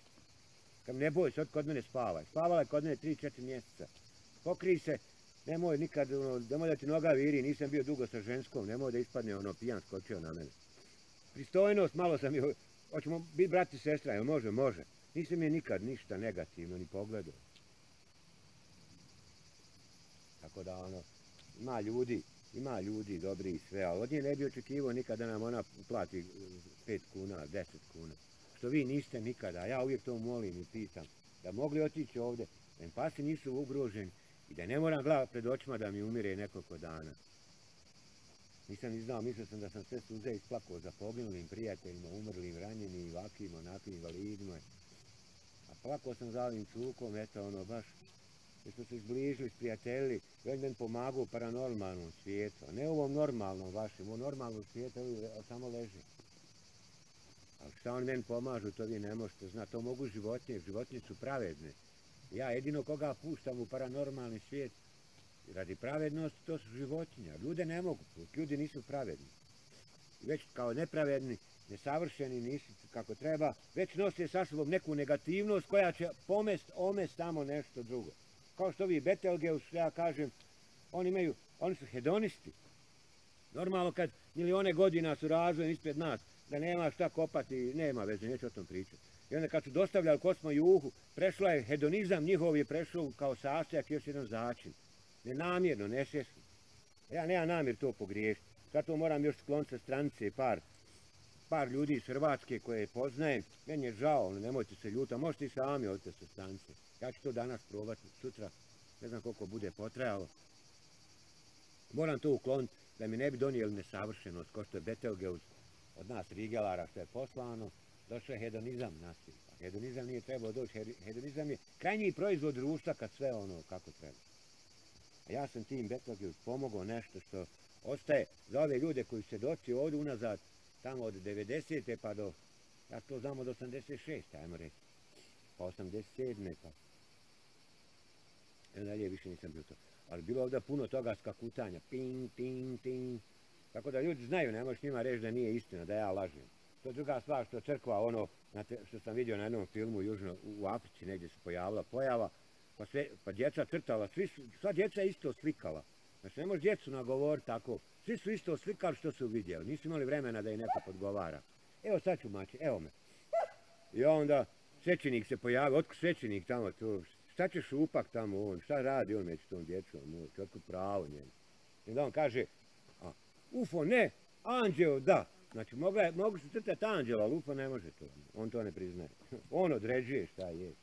Kad ne boj se, od kod mene spava. Spavala je kod mene 3-4 mjeseca. Pokri se, nemoj nikad, ono, nemoj da ti noga viri, nisam bio dugo sa ženskom, nemoj da ispadne ono pijan skočio na mene. Pristojnost, malo sam joj, hoćemo biti brati i sestra, jel može, može. Nisam je nikad ništa negativno ni pogledao. Tako da ono, ima ljudi, ima ljudi dobri i sve, ali od nje ne bi očekivao nikad da nam ona plati 5 kuna, 10 kuna. Što vi niste nikada, ja uvijek to molim i pitam, da mogli otići ovde, da pasi nisu ugroženi i da ne moram glava pred očima da mi umire nekoliko dana. Nisam ni znao, mislio sam da sam sve suze isplakao za poginulim prijateljima, umrlim, ranjenim, ovakvim, onakvim, invalidima. A plakao sam za ovim cukom, eto ono baš, jer smo se izbližili, prijatelji, već meni pomagao u paranormalnom svijetu, a ne u ovom normalnom vašem, u normalnom svijetu, ali samo leži. Ali šta on meni pomažu, to vi ne možete znati, to mogu životinje, životinje su pravedne. Ja jedino koga puštam u paranormalni svijet, radi pravednosti, to su životinje, ljude ne mogu, ljudi nisu pravedni. Već kao nepravedni, nesavršeni, nisu kako treba, već nose sa sobom neku negativnost koja će pomest, omest tamo nešto drugo. Kao što vi Betelgeus, ja kažem, oni imaju, oni su hedonisti. Normalno kad milione godina su razvojen ispred nas, da nema šta kopati, nema veze, neću o tom pričati. I onda kad su dostavljali kosmo juhu, prešla je hedonizam, njihov je prešao kao sastojak još jedan začin. Nenamjerno, nesvjesno. Ja nemam namjer to pogriješiti. Zato moram još skloniti sa stranice par par ljudi iz Hrvatske koje poznajem, meni je žao, ono, nemojte se ljuta, možete i sami odite sa stranice. Ja ću to danas probati, sutra, ne znam koliko bude potrajalo. Moram to ukloniti da mi ne bi donijeli nesavršenost, ko što je Betelgeus od nas Rigelara što je poslano, došao je hedonizam nas. Hedonizam nije trebao doći, hedonizam je krajnji proizvod društva kad sve ono kako treba. A ja sam tim Betelgeus pomogao nešto što ostaje za ove ljude koji se doći ovdje unazad tamo od 90. pa do, ja to znam od 86. ajmo reći, pa 87. pa. I dalje više nisam bio to. Ali bilo ovdje puno toga skakutanja, ping, ping, ping. Tako da ljudi znaju, ne možeš njima reći da nije istina, da ja lažem. To je druga stvar što crkva, ono, znate, što sam vidio na jednom filmu južno u Africi, negdje se pojavila pojava, pa, sve, pa djeca crtala, svi su, sva djeca isto slikala. Znači, ne može djecu nagovoriti tako. Svi su isto slikali što su vidjeli. Nisu imali vremena da je neko podgovara. Evo sad ću mači, evo me. I onda svećenik se pojavio, otko svećenik tamo tu, šta će šupak tamo on, šta radi on među tom djecom, otko pravo njemu. I onda on kaže, a, UFO ne, anđeo da. Znači, mogu, mogu se crtati anđela, lupa ne može to. On to ne priznaje. On određuje šta je.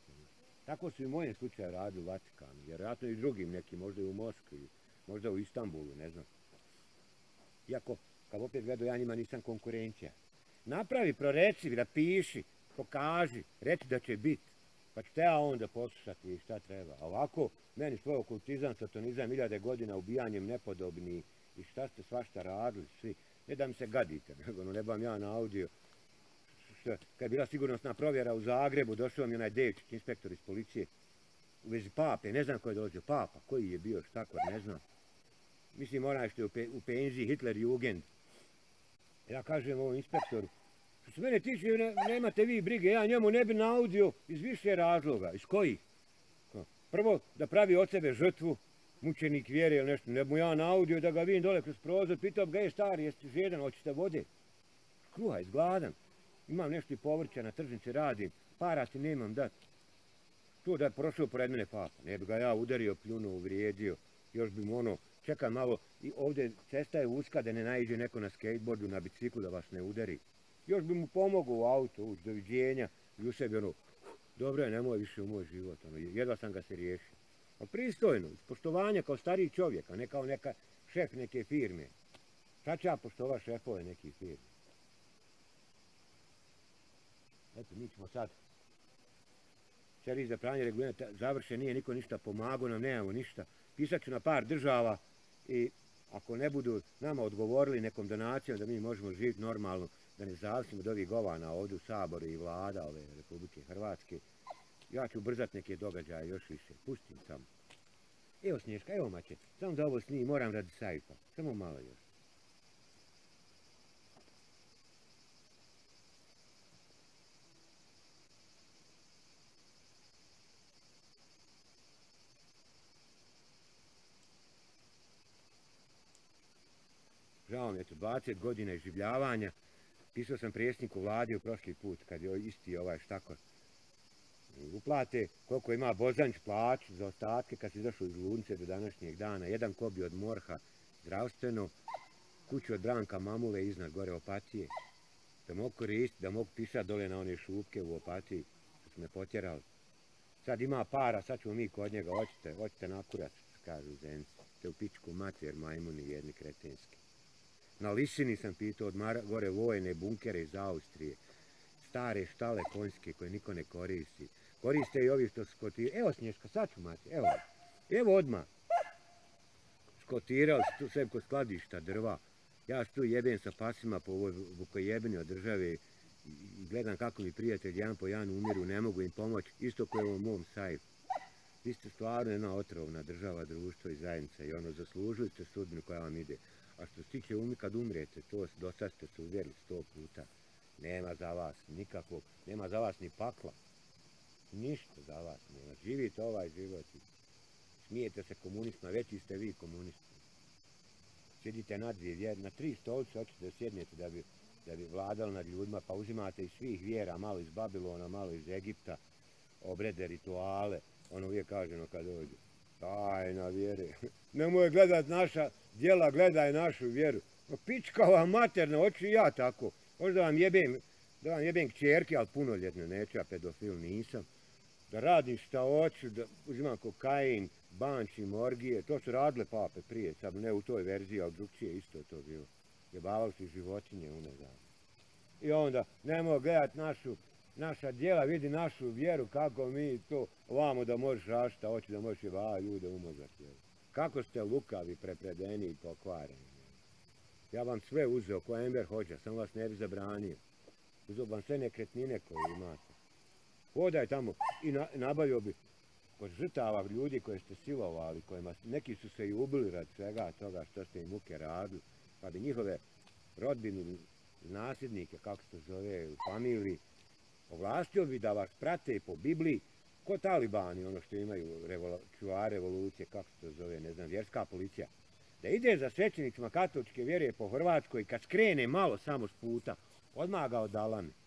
Tako su i moje slučaju radili u Vatikanu, vjerojatno i drugim nekim, možda i u Moskvi, možda u Istanbulu, ne znam. Iako, kad opet gledao, ja njima nisam konkurencija. Napravi, proreci, da piši, pokaži, reći da će biti. Pa ću te ja onda poslušati šta treba. A ovako, meni svoj okultizam, satanizam, iljade godina ubijanjem nepodobni i šta ste svašta radili, svi. Ne da mi se gadite, nego ne bam ja na audio. Što, kad je bila sigurnosna provjera u Zagrebu, došao mi onaj dečik, inspektor iz policije, u vezi pape, ne znam ko je dolazio, papa, koji je bio, šta ko, ne znam. Mislim, onaj što je u, pe, u penziji, Hitler Jugend. Ja kažem ovom inspektoru, što se mene tiče, ne, nemate vi brige, ja njemu ne bi naudio iz više razloga. Iz kojih? Prvo, da pravi od sebe žrtvu, mučenik vjere ili nešto, ne bi mu ja audio da ga vidim dole kroz prozor, pitao ga je stari, jesi žedan, hoćete vode? Kruha, izgladan. Imam nešto i povrća na tržnici, radim, para ti nemam dat. To da je prošao pored mene papa, ne bi ga ja udario, pljunuo, uvrijedio, još bi mu ono, čekam malo, i ovdje cesta je uska da ne najde neko na skateboardu, na biciklu da vas ne udari. Još bi mu pomogao u auto, ući, doviđenja, i u sebi ono, dobro je, nemoj više u moj život, ono, jedva sam ga se riješio. A pristojno, poštovanje kao stariji čovjek, a ne kao neka šef neke firme. Šta će ja poštova šefove nekih firme? Eto, mi ćemo sad Čeri za pranje reguliranja završe, nije niko ništa pomagao nam, nemamo ništa. Pisat ću na par država i ako ne budu nama odgovorili nekom donacijom da mi možemo živjeti normalno, da ne zavisimo od ovih govana ovdje u Saboru i vlada ove Republike Hrvatske, ja ću ubrzati neke događaje još više. Pustim samo. Evo Snješka, evo mače, samo da ovo snim, moram radi sajfa. Samo malo još. žao mi je to, 20 godina življavanja. Pisao sam prijesniku vladi u prošli put, kad je isti ovaj štakor. Uplate koliko ima Bozanć plać za ostatke kad se došao iz Lunce do današnjeg dana. Jedan kobi od Morha zdravstveno, kuću od Branka Mamule iznad gore opatije. Da mogu koristiti, da mogu pisati dole na one šupke u opatiji, što su me potjerali. Sad ima para, sad ćemo mi kod njega, hoćete, hoćete nakurat, kažu zenci. Te u pičku mater majmuni jedni kretenski. Na Lisini sam pitao od Mara, gore vojne bunkere iz Austrije. Stare štale konjske koje niko ne koristi. Koriste i ovi što skotiraju. Evo Snješka, sad ću mati, evo. Evo odmah. Skotirali su tu sve kod skladišta drva. Ja tu jebem sa pasima po ovoj vukojebeni od države i gledam kako mi prijatelj jedan po jedan umiru, ne mogu im pomoći, isto koje u mom sajfu. Vi ste stvarno jedna otrovna država, društvo i zajednica i ono, zaslužili ste sudbinu koja vam ide. A što se tiče umi kad umrete, to do sad ste se uvjerili sto puta. Nema za vas nikakvog, nema za vas ni pakla. Ništa za vas nema. Živite ovaj život i smijete se komunistima, veći ste vi komunisti. Sjedite na dvije vjere, na tri stolice hoćete da sjednete da bi, da bi vladali nad ljudima, pa uzimate iz svih vjera, malo iz Babilona, malo iz Egipta, obrede, rituale, ono uvijek kaženo kad dođu. tajna vjere. Nemoj gledat naša djela, gledaj našu vjeru. No, pička vam materna, hoću ja tako. Možda vam jebem, da vam jebem kćerke, ali punoljetne, neću, ja pedofil nisam. Da radim šta hoću, da uzimam kokain, bančim, orgije. To su radile pape prije, sad ne u toj verziji, ali drugčije isto je to bilo. Jebavali su životinje u nezam. I onda, nemoj gledat našu naša djela, vidi našu vjeru, kako mi to ovamo da možeš rašta, hoće da možeš jebavati ljude ljude umazati. Kako ste lukavi, prepredeni i pokvareni. Ja vam sve uzeo, ko Ember hođa, sam vas ne bi zabranio. Uzeo vam sve nekretnine koje imate. Hodaj tamo i na, nabavio bi kod žrtava ljudi koje ste silovali, kojima neki su se i ubili rad svega toga što ste im muke radili. pa bi njihove rodbinu, nasljednike, kako se zove, u familiji, ovlastio bi da vas prate po Bibliji, ko talibani, ono što imaju revolu, čuvar revolucije, kako se to zove, ne znam, vjerska policija, da ide za svećenicima katoličke vjere po Hrvatskoj, kad skrene malo samo s puta, odmah ga odalame.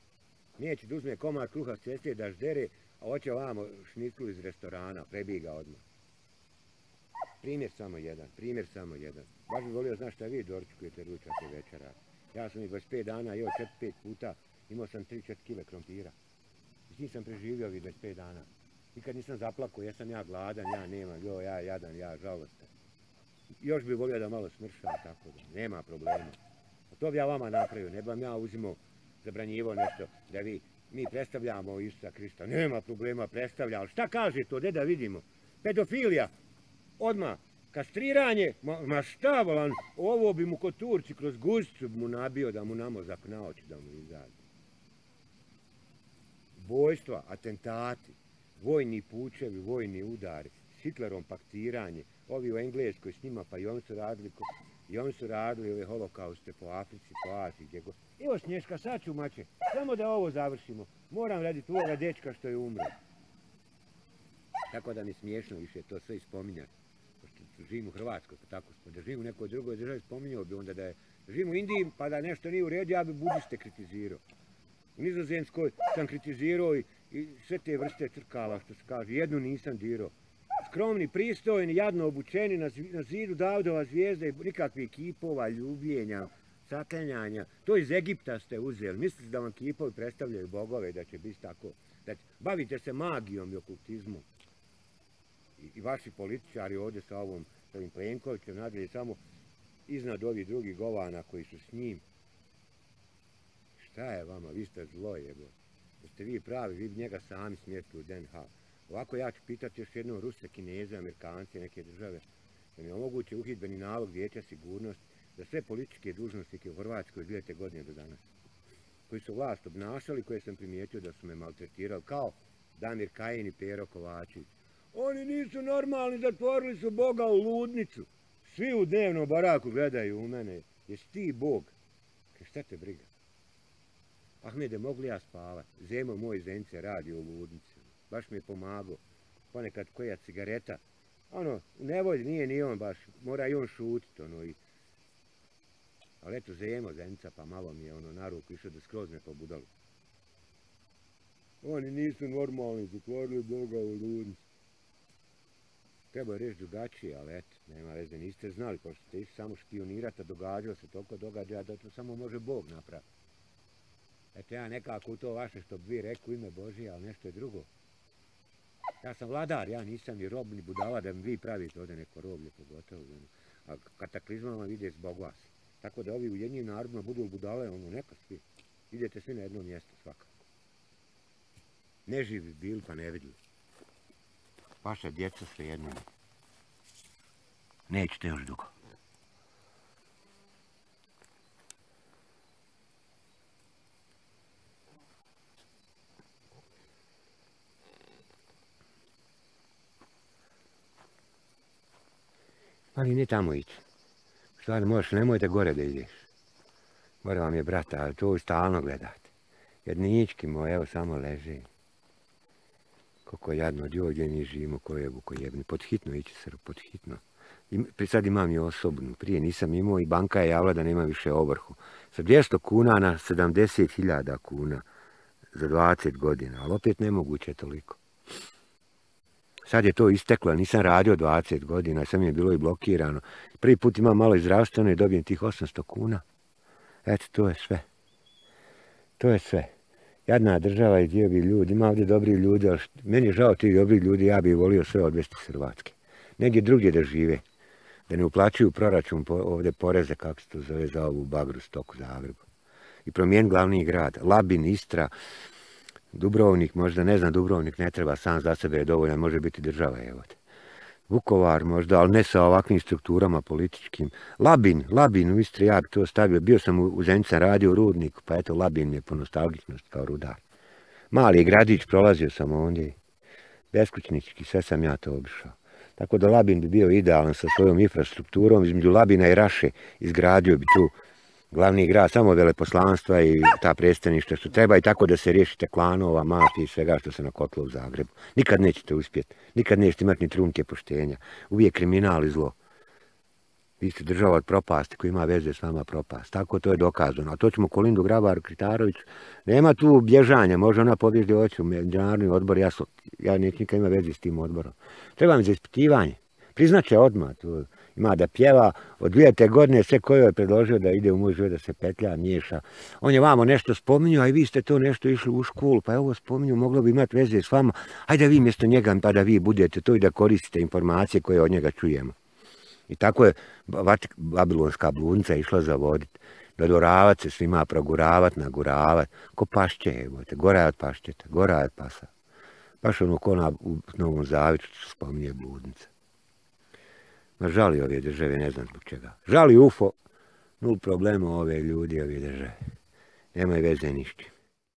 Neće da uzme komad kruha s ceste da ždere, a hoće ovamo šniclu iz restorana, prebiga odmah. Primjer samo jedan, primjer samo jedan. Baš bi volio znaš šta vi doručkujete ručate večera. Ja sam i 25 dana jeo 4-5 puta, imao sam 3-4 kile krompira. I nisam preživio ovih 25 dana. Nikad nisam zaplakao, jesam ja gladan, ja nemam, jo, ja jadan, ja žalostan. Još bi volio da malo smršam, tako da, nema problema. A to bi ja vama napravio, ne bi vam ja uzimo, zabranjivo nešto, da vi, mi predstavljamo Isusa Krista. Nema problema, predstavlja, ali šta kaže to, gdje da vidimo? Pedofilija, odmah, kastriranje, ma, ma šta volan, ovo bi mu kod Turci kroz guzicu mu nabio da mu namozak na oči da mu izađe. Bojstva, atentati, vojni pučevi, vojni udari, s Hitlerom paktiranje, ovi u Engleskoj s njima, pa i oni su radili, i oni su radili ove holokauste po Africi, po Aziji, gdje god. Evo Snješka, sad ću mače, samo da ovo završimo. Moram raditi ovoga dečka što je umro. Tako da mi smiješno više to sve ispominjati. Pošto živim u Hrvatskoj, pa tako smo. Da živim u nekoj drugoj državi, spominjao bi onda da je živim u Indiji, pa da nešto nije u redu, ja bi budiste kritizirao. U Nizozemskoj sam kritizirao i, i sve te vrste crkava, što se kaže, jednu nisam dirao. Skromni, pristojni, jadno obučeni na, na zidu Davidova zvijezda i nikakvih kipova, ljubljenja, saklenjanja. To iz Egipta ste uzeli. Mislite da vam kipovi predstavljaju bogove, da će biti tako. Da će, bavite se magijom i okultizmom. I, I vaši političari ovdje sa ovom ovim Plenkovićem nadalje samo iznad ovih drugih govana koji su s njim. Šta je vama? Vi ste zlo jebo. Da ste vi pravi, vi bi njega sami smjestili u Den Haag. Ovako ja ću pitati još jednom Ruse, Kineze, Amerikanci, neke države, da mi omoguće uhidbeni nalog vijeća sigurnosti za sve političke dužnostike u Hrvatskoj 2000 godine do danas, koji su vlast obnašali, koje sam primijetio da su me maltretirali, kao Damir Kajin i Pero Kovačić. Oni nisu normalni, zatvorili su Boga u ludnicu. Svi u dnevnom baraku gledaju u mene. Jesi ti Bog? Kaj šta te briga? Ahmede, mogli ja spavat? Zemo moj zence radi u ludnici. Baš mi je pomagao. Ponekad koja cigareta. Ono, nevolj nije ni on baš. Mora i on šutit. Ono, i Ali eto, zemo zenca, pa malo mi je ono na ruku išao da skroz me pobudalo. Oni nisu normalni, zatvorili Boga u ludnicu. Treba je reći drugačije, ali eto, nema veze, niste znali, pošto ste išli samo špionirati, a događalo se toliko događaja da to samo može Bog napraviti. Eto, ja nekako u to vaše što bi vi rekao ime Božije, ali nešto je drugo. Ja sam vladar, ja nisam ni rob, ni budala da mi vi pravite ovdje neko roblje, pogotovo. Ono, a kataklizmama vidi zbog vas. Tako da ovi u jednim narodima budu budale, ono, neka svi. Idete svi na jedno mjesto svakako. Ne živi bili pa ne vidjeli. Vaša djeca sve jedno. Nećete još dugo. Ali ne tamo ići. Stvarno, možeš, nemojte gore da ideš. Gore vam je brata, ali to stalno gledate. Jer nički moj, evo, samo leže. Koliko jadno, od ovdje mi živimo, ko je Pod Podhitno ići sr, podhitno. I, sad imam i osobnu, prije nisam imao i banka je javila da nema više ovrhu. Sa 200 kuna na 70.000 kuna za 20 godina, ali opet nemoguće toliko. Sad je to isteklo, nisam radio 20 godina, sam je bilo i blokirano. Prvi put imam malo zdravstveno i dobijem tih 800 kuna. Eto, to je sve. To je sve. Jadna država i dio bi ljudi, ima ovdje dobri ljudi, ali meni je žao ti dobri ljudi, ja bih volio sve odvesti s Hrvatske. Negdje drugdje da žive, da ne uplaćuju proračun po, ovdje poreze, kako se to zove za ovu bagru stoku Zagrebu. I promijen glavni grad, Labin, Istra, Dubrovnik, možda ne znam, Dubrovnik ne treba sam za sebe je dovoljan, može biti država, evo te. Vukovar možda, ali ne sa ovakvim strukturama političkim. Labin, Labin u Istri, ja bi to stavio. Bio sam u Zenica radio u Rudniku, pa eto, Labin mi je po nostalgičnosti kao rudar. Mali gradić, prolazio sam ondje. Beskućnički, sve sam ja to obišao. Tako da Labin bi bio idealan sa svojom infrastrukturom, između Labina i Raše izgradio bi tu glavni grad, samo veleposlanstva i ta predstavništa što treba i tako da se riješite klanova, mafije i svega što se nakotlo u Zagrebu. Nikad nećete uspjeti, nikad nećete imati ni trunke poštenja. Uvijek kriminal i zlo. Vi ste država od propasti koji ima veze s vama propast. Tako to je dokazano. A to ćemo Kolindu Grabar, Kritarović. Nema tu bježanja, može ona pobježdi oći u međunarodni odbor. Ja, so, ja neću nikad ima veze s tim odborom. Treba mi za ispitivanje. Priznaće odmah. Tu ima da pjeva. Od dvijete godine sve koje je predložio da ide u moj život da se petlja, miješa. On je vamo nešto spominio, a i vi ste to nešto išli u školu, pa ovo spominju, moglo bi imati veze s vama. Hajde vi mjesto njega, pa da vi budete to i da koristite informacije koje od njega čujemo. I tako je Babilonska blunca išla zavoditi. Dodoravat se svima, proguravat, naguravat. Ko pašće, evo te, gora je od pašćeta, gora je od pasa. Baš ono ko na, u Novom Zaviću spominje bludnica. Ma žali ove države, ne znam zbog čega. Žali UFO, nul problema ove ljudi, ove države. Nemaju veze ništa.